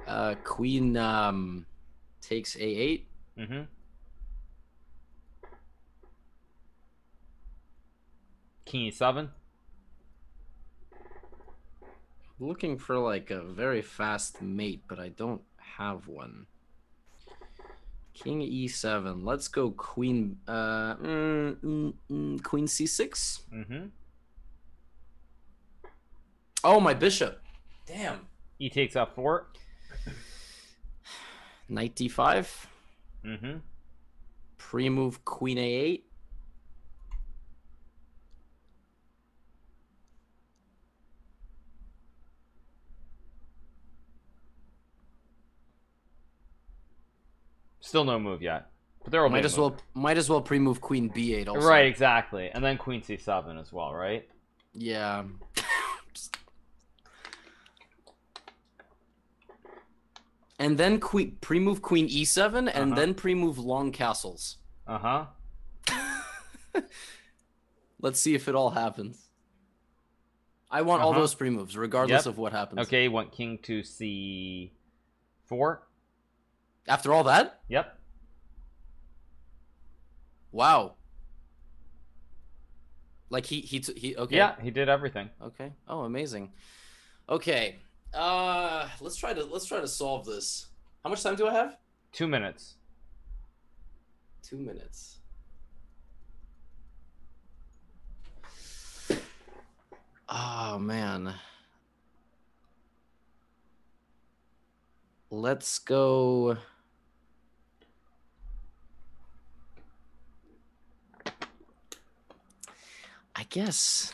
Uh, queen um, takes A8. Mm-hmm. King E7. Looking for like a very fast mate, but I don't have one. King E7. Let's go queen. Uh, mm, mm, mm, queen C6. Mm-hmm. Oh, my bishop. Damn. E takes F4. Knight D5. Mm-hmm. Pre-move queen A8. Still no move yet. But there will Might as well might as well pre-move queen B8 also. Right, exactly. And then Queen C7 as well, right? Yeah. and then queen pre-move queen E7 and Uh-huh. then pre-move long castles. Uh-huh. Let's see if it all happens. I want all Uh-huh. those pre-moves regardless Yep. of what happens. Okay, you want King to C4. After all that? Yep. Wow. Like he he t- he okay. Yeah, he did everything. Okay. Oh, amazing. Okay. Uh let's try to let's try to solve this. How much time do I have? Two minutes. 2 minutes. Oh man. Let's go I guess.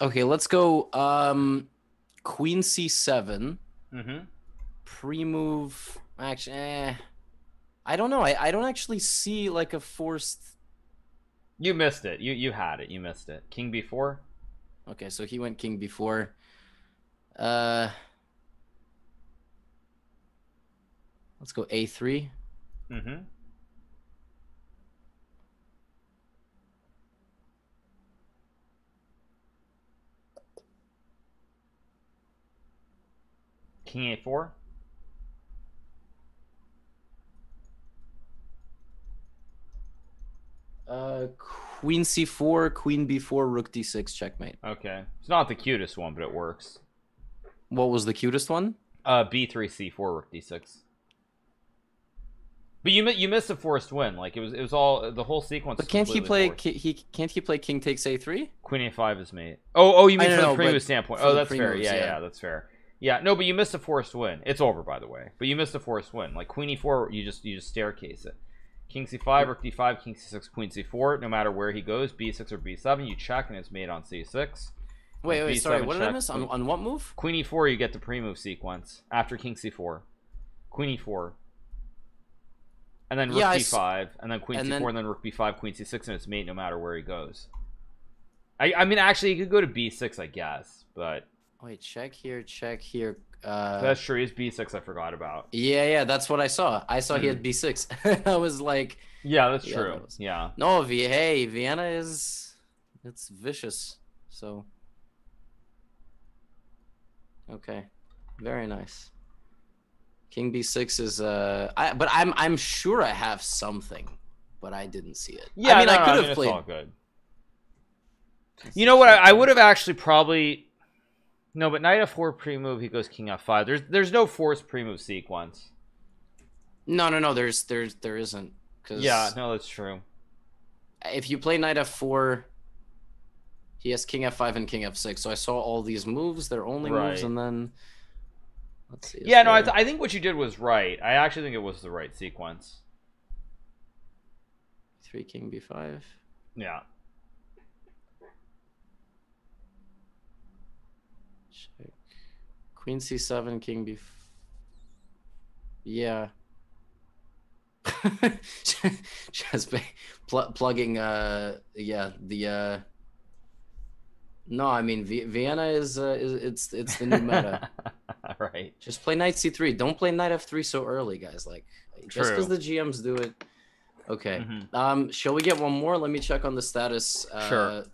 Okay, let's go um queen c7 Mm-hmm. pre-move actually eh. I don't know. I, I don't actually see like a forced You missed it. You you had it. You missed it. King B4. Okay, so he went king before. Uh Let's go a3. Mm-hmm. King A4. Uh queen c4, queen b4, rook d6 checkmate. Okay. It's not the cutest one, but it works. What was the cutest one? Uh, B3, C4, Rook D6. But you you missed a forced win. Like it was it was all the whole sequence. But can't he play forced. he can't he play king takes a3? Queen A5 is mate. Oh oh, you mean I from know, the previous standpoint? Oh, that's fair. pre-moves, Yeah, yeah, yeah. that's fair. Yeah, no, but you missed a forced win. It's over, by the way. But you missed a forced win. Like Queen E4, you just you just staircase it. King C5, Rook D5, King C6, Queen C4. No matter where he goes, B6 or B7, you check and it's made on C6. Wait, wait, sorry. B7 What did I miss? On, on what move? Queen e4, you get the pre-move sequence after king c4. Queen e4. And then rook Yeah, I s- b5, and then queen and c4, then- and then rook b5, queen c6, and it's mate no matter where he goes. I, I mean, actually, he could go to b6, I guess, but Wait, check here, check here. Uh, that's true. He's b6. I forgot about. yeah, yeah, that's what I saw. I saw he had b6. I was like, Yeah, that's Yeah, true. that was- Yeah. no, v- hey, Vienna is, it's vicious. So, okay, very nice. King b6 is uh, I but I'm I'm sure I have something, but I didn't see it. Yeah, I mean, no, I no, could mean, have it's played. all good. You know what? I, I would have actually probably no, but knight f4 pre-move. He goes king f5. There's there's no forced pre-move sequence. No, no, no. There's there's there isn't. Cause Yeah, no, that's true. if you play knight f4 he has king f5 and king f6 so i saw all these moves they're only moves and then let's see Yeah, no, I, th- I think what you did was right. I actually think it was the right sequence. 3 king b5 Yeah. Check queen c7 king b yeah just pl- plugging uh yeah the uh no i mean v- vienna is uh is it's it's the new meta right. Just play knight c3. Don't play knight f3 so early, guys. Like just because the GMs do it. Okay. Mhm. Um, shall we get one more? Let me check on the status. Uh, Sure.